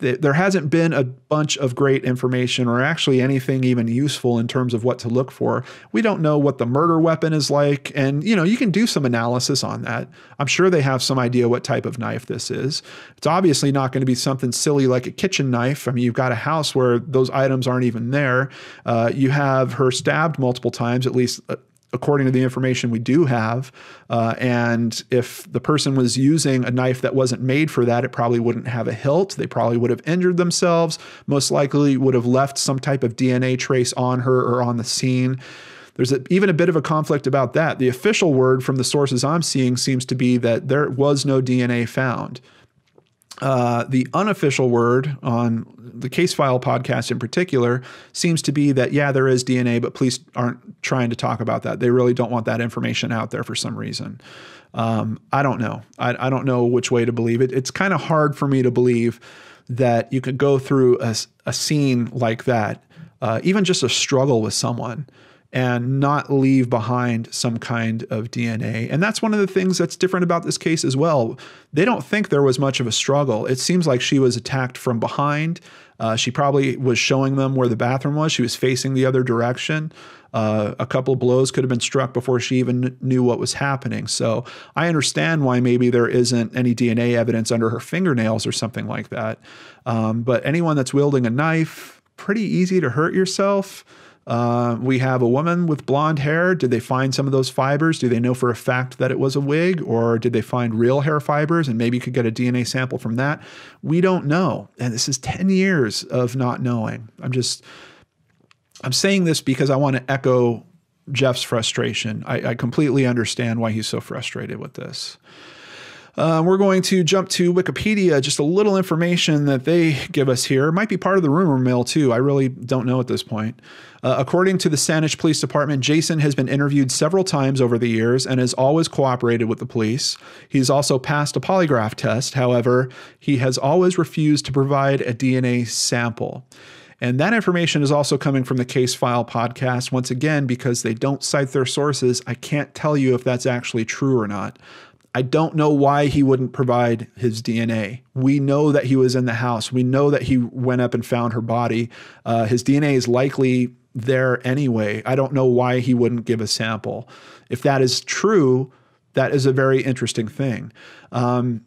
there hasn't been a bunch of great information or actually anything even useful in terms of what to look for. We don't know what the murder weapon is like. And, you know, you can do some analysis on that. I'm sure they have some idea what type of knife this is. It's obviously not going to be something silly like a kitchen knife. I mean, you've got a house where those items aren't even there. Uh, you have her stabbed multiple times, at least uh, according to the information we do have. Uh, and if the person was using a knife that wasn't made for that, it probably wouldn't have a hilt. They probably would have injured themselves, most likely would have left some type of DNA trace on her or on the scene. There's a, even a bit of a conflict about that. The official word from the sources I'm seeing seems to be that there was no DNA found. Uh, the unofficial word on the case file podcast in particular seems to be that yeah there is dna but police aren't trying to talk about that. They really don't want that information out there for some reason. Um, i don't know. I, I, don't know which way to believe it. It's kind of hard for me to believe that you could go through a, a scene like that uh, even just a struggle with someone and not leave behind some kind of DNA. And that's one of the things that's different about this case as well. They don't think there was much of a struggle. It seems like she was attacked from behind. Uh, she probably was showing them where the bathroom was. She was facing the other direction. Uh, a couple blows could have been struck before she even knew what was happening. So I understand why maybe there isn't any DNA evidence under her fingernails or something like that. Um, but anyone that's wielding a knife, pretty easy to hurt yourself. Uh, we have a woman with blonde hair. Did they find some of those fibers? Do they know for a fact that it was a wig, or did they find real hair fibers and maybe could get a DNA sample from that? We don't know. And this is 10 years of not knowing. I'm just, I'm saying this because I want to echo Jeff's frustration. I, I completely understand why he's so frustrated with this. Uh, we're going to jump to Wikipedia, just a little information that they give us here. It might be part of the rumor mill, too. I really don't know at this point. Uh, according to the Saanich Police Department, Jason has been interviewed several times over the years and has always cooperated with the police. He's also passed a polygraph test. However, he has always refused to provide a DNA sample. And that information is also coming from the Case File podcast. Once again, because they don't cite their sources, I can't tell you if that's actually true or not. I don't know why he wouldn't provide his DNA. We know that he was in the house. We know that he went up and found her body. Uh, his DNA is likely there anyway. I don't know why he wouldn't give a sample. If that is true, that is a very interesting thing. Um,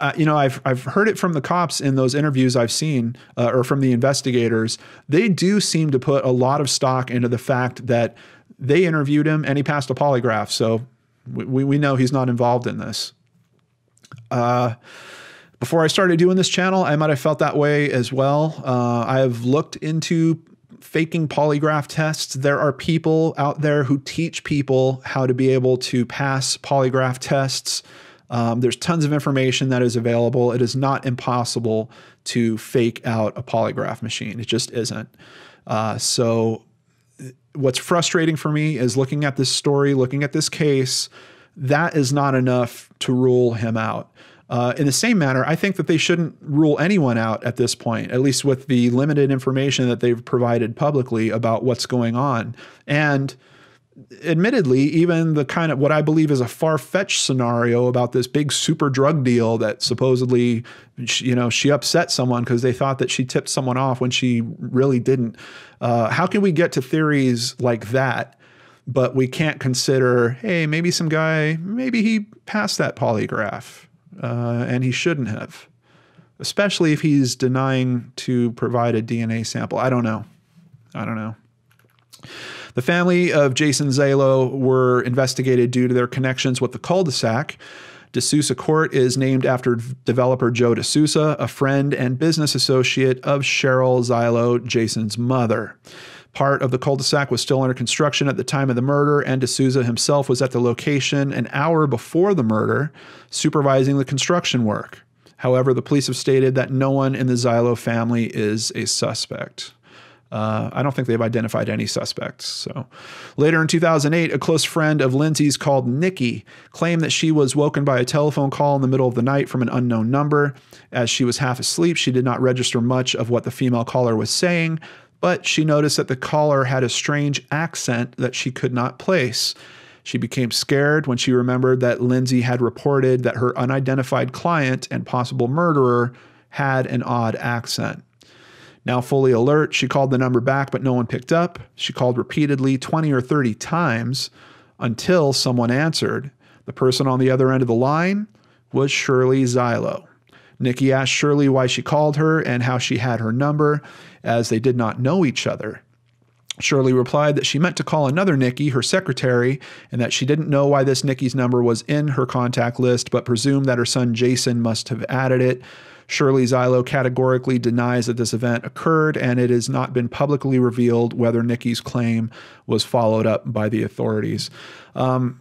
uh, you know, I've I've heard it from the cops in those interviews I've seen, uh, or from the investigators. They do seem to put a lot of stock into the fact that they interviewed him and he passed a polygraph. So we we know he's not involved in this. Uh, before I started doing this channel, I might have felt that way as well. Uh, I have looked into faking polygraph tests. There are people out there who teach people how to be able to pass polygraph tests. Um, there's tons of information that is available. It is not impossible to fake out a polygraph machine. It just isn't. Uh, so, what's frustrating for me is looking at this story, looking at this case, that is not enough to rule him out. Uh, in the same manner, I think that they shouldn't rule anyone out at this point, at least with the limited information that they've provided publicly about what's going on. And admittedly, even the kind of what I believe is a far fetched scenario about this big super drug deal that supposedly, you know, she upset someone because they thought that she tipped someone off when she really didn't. Uh, how can we get to theories like that? But we can't consider, hey, maybe some guy, maybe he passed that polygraph uh, and he shouldn't have, especially if he's denying to provide a DNA sample. I don't know. I don't know. The family of Jason Zailo were investigated due to their connections with the cul-de-sac. DeSouza Court is named after developer Joe DeSouza, a friend and business associate of Cheryl Zailo, Jason's mother. Part of the cul-de-sac was still under construction at the time of the murder, and D'Souza himself was at the location an hour before the murder, supervising the construction work. However, the police have stated that no one in the Zailo family is a suspect. Uh, I don't think they've identified any suspects. So later in 2008, a close friend of Lindsay's called Nikki claimed that she was woken by a telephone call in the middle of the night from an unknown number. As she was half asleep, she did not register much of what the female caller was saying, but she noticed that the caller had a strange accent that she could not place. She became scared when she remembered that Lindsay had reported that her unidentified client and possible murderer had an odd accent. Now fully alert, she called the number back, but no one picked up. She called repeatedly, 20 or 30 times, until someone answered. The person on the other end of the line was Shirley Zailo. Nikki asked Shirley why she called her and how she had her number, as they did not know each other. Shirley replied that she meant to call another Nikki, her secretary, and that she didn't know why this Nikki's number was in her contact list, but presumed that her son Jason must have added it. Shirley Zailo categorically denies that this event occurred, and it has not been publicly revealed whether Nikki's claim was followed up by the authorities. Um,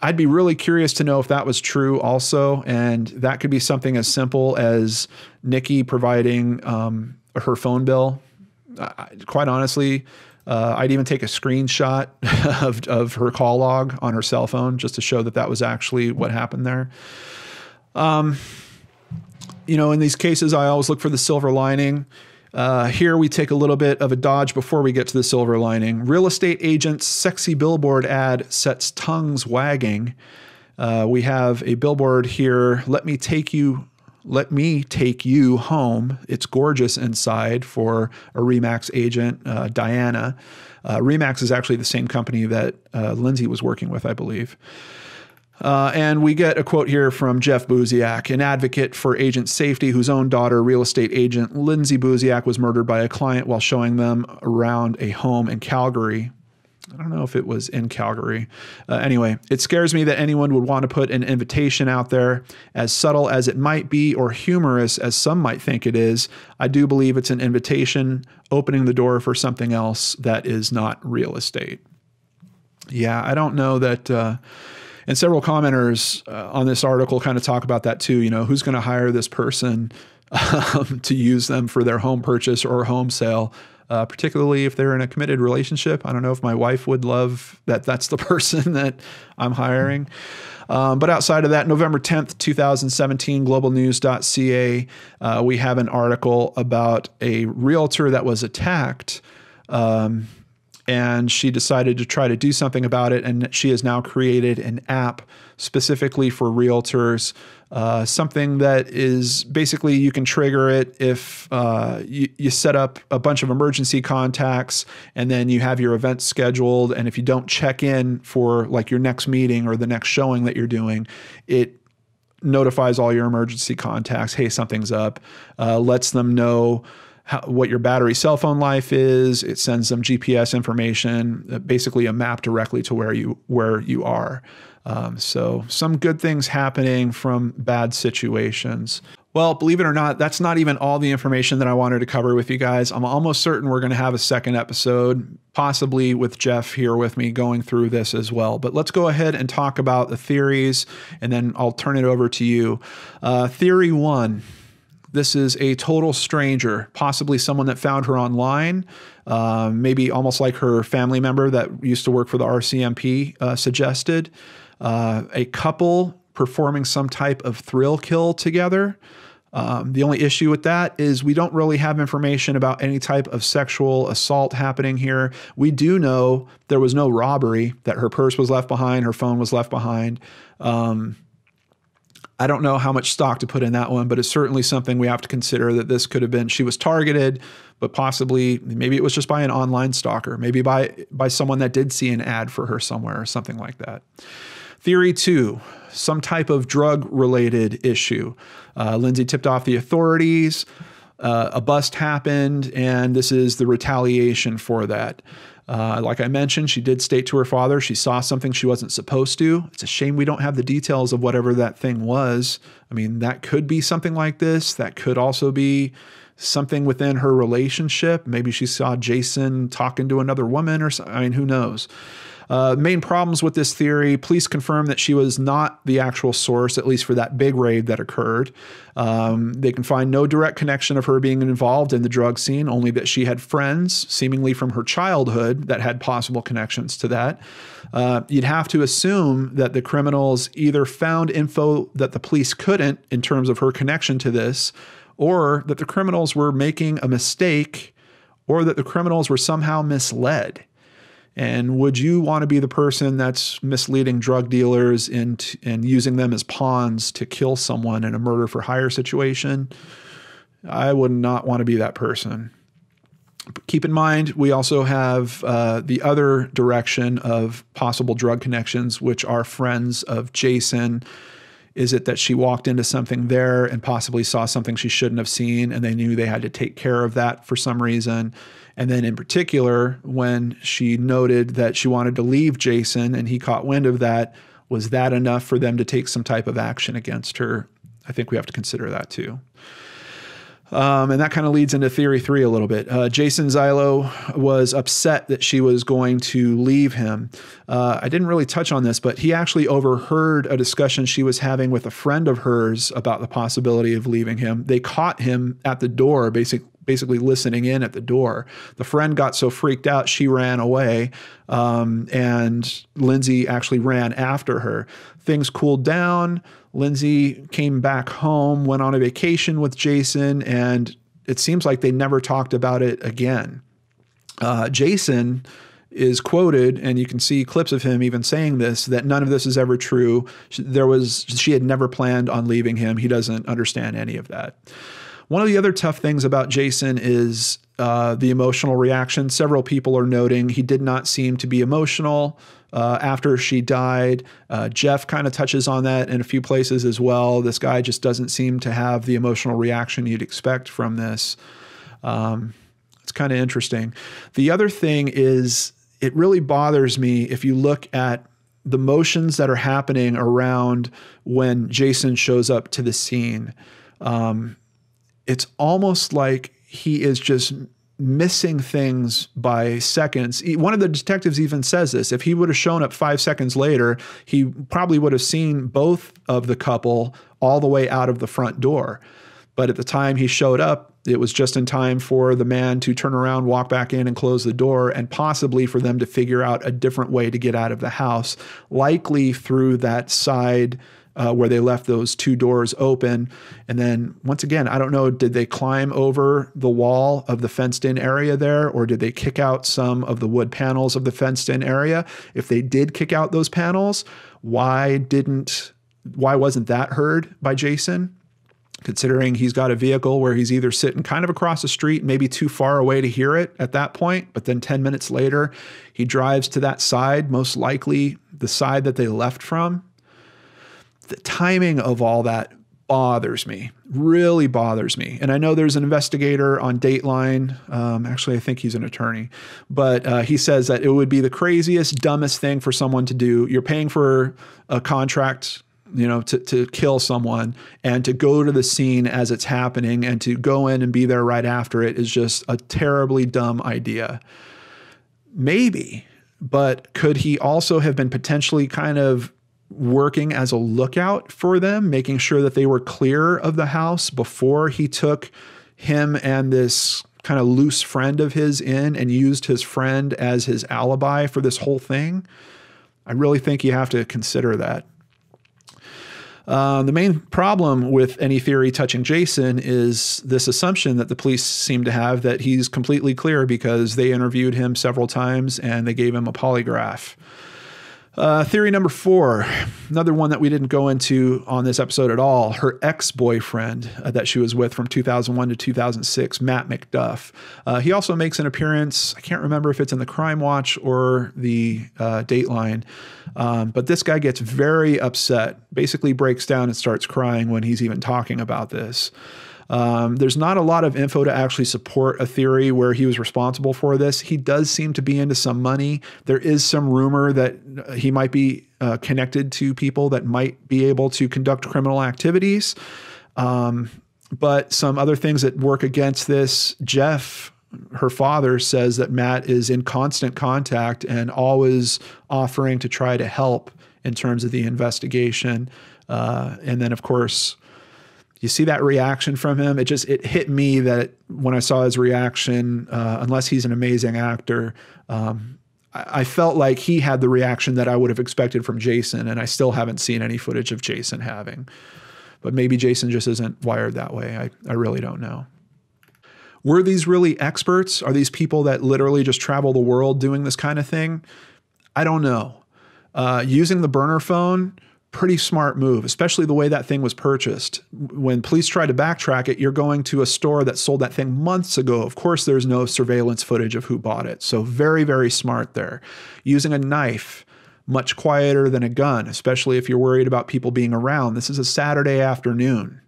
I'd be really curious to know if that was true also, and that could be something as simple as Nikki providing um, her phone bill. Uh, quite honestly, uh, I'd even take a screenshot of, of her call log on her cell phone just to show that that was actually what happened there. Um, you know, in these cases, I always look for the silver lining. Uh, here we take a little bit of a dodge before we get to the silver lining. Real estate agent's sexy billboard ad sets tongues wagging. Uh, we have a billboard here. Let me take you. Let me take you home. It's gorgeous inside for a Remax agent, uh, Diana. Uh, Remax is actually the same company that uh, Lindsay was working with, I believe. Uh, and we get a quote here from Jeff Buziak, an advocate for agent safety whose own daughter, real estate agent Lindsay Buziak, was murdered by a client while showing them around a home in Calgary. I don't know if it was in Calgary. Uh, anyway, it scares me that anyone would want to put an invitation out there, as subtle as it might be or humorous as some might think it is. I do believe it's an invitation opening the door for something else that is not real estate. Yeah, I don't know that. Uh, And several commenters uh, on this article kind of talk about that too. You know, who's going to hire this person um, to use them for their home purchase or home sale? Uh, particularly if they're in a committed relationship. I don't know if my wife would love that that's the person that I'm hiring. Um, but outside of that, November 10th, 2017, globalnews.ca, uh, we have an article about a realtor that was attacked. Um, and she decided to try to do something about it. And she has now created an app specifically for realtors, uh, something that is basically you can trigger it if uh, you, you set up a bunch of emergency contacts and then you have your event scheduled. And if you don't check in for like your next meeting or the next showing that you're doing, it notifies all your emergency contacts hey, something's up, uh, lets them know how, what your battery cell phone life is. It sends them GPS information, uh, basically a map directly to where you where you are. Um, so some good things happening from bad situations. Well, believe it or not, that's not even all the information that I wanted to cover with you guys. I'm almost certain we're going to have a second episode, possibly with Jeff here with me going through this as well. But let's go ahead and talk about the theories, and then I'll turn it over to you. Uh, theory one this is a total stranger, possibly someone that found her online, um, maybe almost like her family member that used to work for the RCMP uh, suggested. Uh, a couple performing some type of thrill kill together. Um, the only issue with that is we don't really have information about any type of sexual assault happening here. We do know there was no robbery, that her purse was left behind, her phone was left behind. Um, I don't know how much stock to put in that one, but it's certainly something we have to consider that this could have been she was targeted, but possibly maybe it was just by an online stalker, maybe by by someone that did see an ad for her somewhere or something like that. Theory two, some type of drug related issue. Uh, Lindsay tipped off the authorities. Uh, a bust happened, and this is the retaliation for that. Uh, like I mentioned, she did state to her father she saw something she wasn't supposed to. It's a shame we don't have the details of whatever that thing was. I mean, that could be something like this. That could also be something within her relationship. Maybe she saw Jason talking to another woman or something. I mean, who knows? Uh, main problems with this theory police confirm that she was not the actual source, at least for that big raid that occurred. Um, they can find no direct connection of her being involved in the drug scene, only that she had friends, seemingly from her childhood, that had possible connections to that. Uh, you'd have to assume that the criminals either found info that the police couldn't in terms of her connection to this, or that the criminals were making a mistake, or that the criminals were somehow misled. And would you want to be the person that's misleading drug dealers and, and using them as pawns to kill someone in a murder for hire situation? I would not want to be that person. Keep in mind, we also have uh, the other direction of possible drug connections, which are friends of Jason. Is it that she walked into something there and possibly saw something she shouldn't have seen, and they knew they had to take care of that for some reason? And then, in particular, when she noted that she wanted to leave Jason and he caught wind of that, was that enough for them to take some type of action against her? I think we have to consider that too. Um, and that kind of leads into theory three a little bit. Uh, Jason Zailo was upset that she was going to leave him. Uh, I didn't really touch on this, but he actually overheard a discussion she was having with a friend of hers about the possibility of leaving him. They caught him at the door, basically basically listening in at the door. The friend got so freaked out, she ran away, um, and Lindsay actually ran after her. Things cooled down. Lindsay came back home, went on a vacation with Jason, and it seems like they never talked about it again. Uh, Jason is quoted, and you can see clips of him even saying this that none of this is ever true. There was she had never planned on leaving him. He doesn't understand any of that. One of the other tough things about Jason is uh, the emotional reaction. Several people are noting he did not seem to be emotional uh, after she died. Uh, Jeff kind of touches on that in a few places as well. This guy just doesn't seem to have the emotional reaction you'd expect from this. Um, it's kind of interesting. The other thing is, it really bothers me if you look at the motions that are happening around when Jason shows up to the scene. Um, it's almost like he is just missing things by seconds. One of the detectives even says this. If he would have shown up five seconds later, he probably would have seen both of the couple all the way out of the front door. But at the time he showed up, it was just in time for the man to turn around, walk back in, and close the door, and possibly for them to figure out a different way to get out of the house, likely through that side uh, where they left those two doors open. And then once again, I don't know, did they climb over the wall of the fenced in area there, or did they kick out some of the wood panels of the fenced in area? If they did kick out those panels, why didn't why wasn't that heard by Jason? Considering he's got a vehicle where he's either sitting kind of across the street, maybe too far away to hear it at that point, but then 10 minutes later, he drives to that side, most likely the side that they left from, the timing of all that bothers me, really bothers me. And I know there's an investigator on Dateline. Um, actually, I think he's an attorney, but uh, he says that it would be the craziest, dumbest thing for someone to do. You're paying for a contract. You know, to, to kill someone and to go to the scene as it's happening and to go in and be there right after it is just a terribly dumb idea. Maybe, but could he also have been potentially kind of working as a lookout for them, making sure that they were clear of the house before he took him and this kind of loose friend of his in and used his friend as his alibi for this whole thing. I really think you have to consider that. Uh, the main problem with any theory touching Jason is this assumption that the police seem to have that he's completely clear because they interviewed him several times and they gave him a polygraph. Uh, theory number four, another one that we didn't go into on this episode at all. Her ex boyfriend uh, that she was with from 2001 to 2006, Matt McDuff. Uh, he also makes an appearance. I can't remember if it's in the CrimeWatch or the uh, Dateline, um, but this guy gets very upset, basically breaks down and starts crying when he's even talking about this. Um, there's not a lot of info to actually support a theory where he was responsible for this. He does seem to be into some money. There is some rumor that he might be uh, connected to people that might be able to conduct criminal activities. Um, but some other things that work against this, Jeff, her father, says that Matt is in constant contact and always offering to try to help in terms of the investigation. Uh, and then, of course, you see that reaction from him. It just it hit me that when I saw his reaction, uh, unless he's an amazing actor, um, I, I, felt like he had the reaction that I would have expected from Jason, and I still haven't seen any footage of Jason having. But maybe Jason just isn't wired that way. I, I really don't know. Were these really experts? Are these people that literally just travel the world doing this kind of thing? I don't know. Uh, using the burner phone pretty smart move, especially the way that thing was purchased. When police try to backtrack it, you're going to a store that sold that thing months ago. Of course, there's no surveillance footage of who bought it. So, very, very smart there. Using a knife, much quieter than a gun, especially if you're worried about people being around. This is a Saturday afternoon.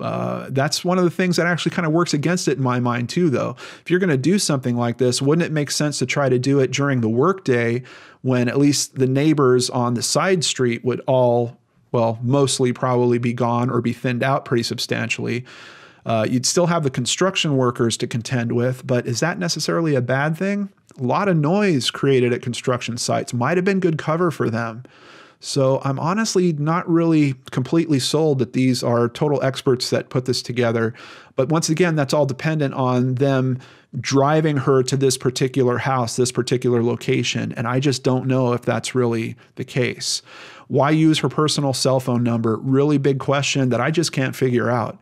Uh, that's one of the things that actually kind of works against it in my mind too though if you're going to do something like this wouldn't it make sense to try to do it during the workday when at least the neighbors on the side street would all well mostly probably be gone or be thinned out pretty substantially. Uh, you'd still have the construction workers to contend with but is that necessarily a bad thing? A lot of noise created at construction sites might have been good cover for them. So I'm honestly not really completely sold that these are total experts that put this together. But once again, that's all dependent on them driving her to this particular house, this particular location. And I just don't know if that's really the case. Why use her personal cell phone number? Really big question that I just can't figure out.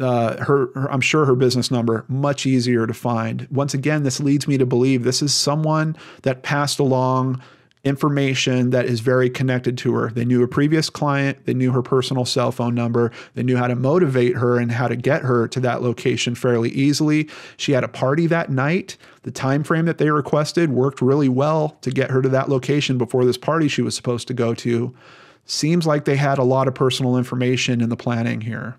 Uh, her, her, I'm sure her business number much easier to find. Once again, this leads me to believe this is someone that passed along information that is very connected to her. They knew a previous client, they knew her personal cell phone number, they knew how to motivate her and how to get her to that location fairly easily. She had a party that night. The time frame that they requested worked really well to get her to that location before this party she was supposed to go to. Seems like they had a lot of personal information in the planning here.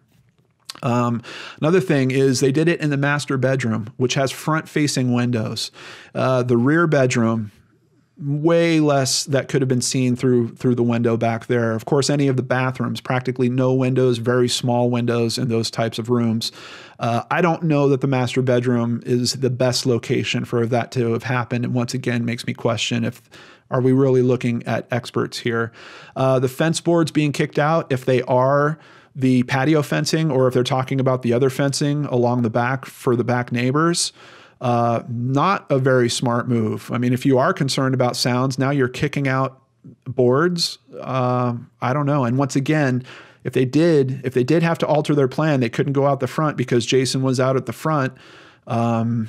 Um, another thing is they did it in the master bedroom, which has front facing windows. Uh, the rear bedroom way less that could have been seen through through the window back there. Of course, any of the bathrooms, practically no windows, very small windows in those types of rooms. Uh, I don't know that the master bedroom is the best location for that to have happened, and once again makes me question if are we really looking at experts here. Uh, the fence boards being kicked out, if they are the patio fencing or if they're talking about the other fencing along the back for the back neighbors. Uh, not a very smart move. I mean, if you are concerned about sounds, now you're kicking out boards. Uh, I don't know. And once again, if they did, if they did have to alter their plan, they couldn't go out the front because Jason was out at the front. Um,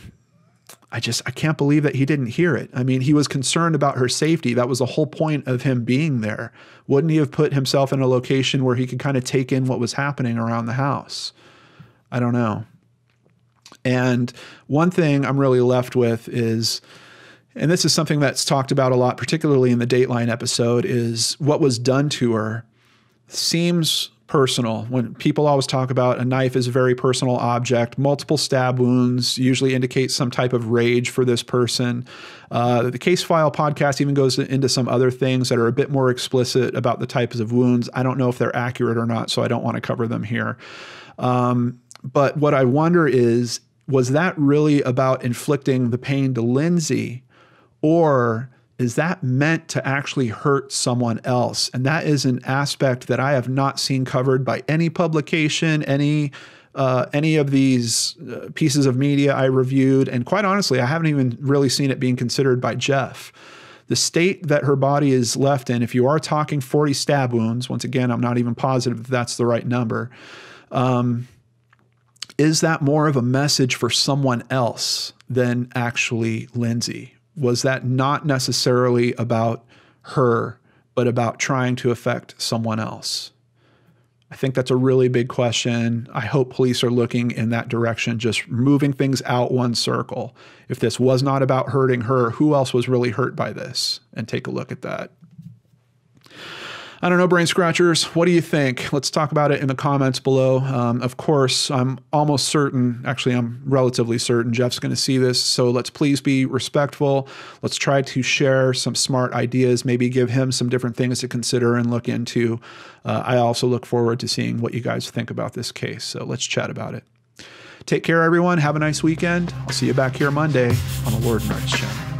I just I can't believe that he didn't hear it. I mean, he was concerned about her safety. That was the whole point of him being there. Wouldn't he have put himself in a location where he could kind of take in what was happening around the house? I don't know. And one thing I'm really left with is, and this is something that's talked about a lot, particularly in the Dateline episode, is what was done to her seems personal. When people always talk about a knife is a very personal object, multiple stab wounds usually indicate some type of rage for this person. Uh, the CaseFile podcast even goes into some other things that are a bit more explicit about the types of wounds. I don't know if they're accurate or not, so I don't want to cover them here. Um, but what I wonder is was that really about inflicting the pain to Lindsay? Or is that meant to actually hurt someone else? And that is an aspect that I have not seen covered by any publication, any uh, any of these uh, pieces of media I reviewed, and quite honestly, I haven't even really seen it being considered by Jeff. The state that her body is left in, if you are talking 40 stab wounds, once again, I'm not even positive if that's the right number. Um, is that more of a message for someone else than actually Lindsay? Was that not necessarily about her, but about trying to affect someone else? I think that's a really big question. I hope police are looking in that direction, just moving things out one circle. If this was not about hurting her, who else was really hurt by this? And take a look at that. I don't know, brain scratchers. What do you think? Let's talk about it in the comments below. Um, of course, I'm almost certain, actually, I'm relatively certain Jeff's going to see this. So let's please be respectful. Let's try to share some smart ideas, maybe give him some different things to consider and look into. Uh, I also look forward to seeing what you guys think about this case. So let's chat about it. Take care, everyone. Have a nice weekend. I'll see you back here Monday on the LordanARTS channel.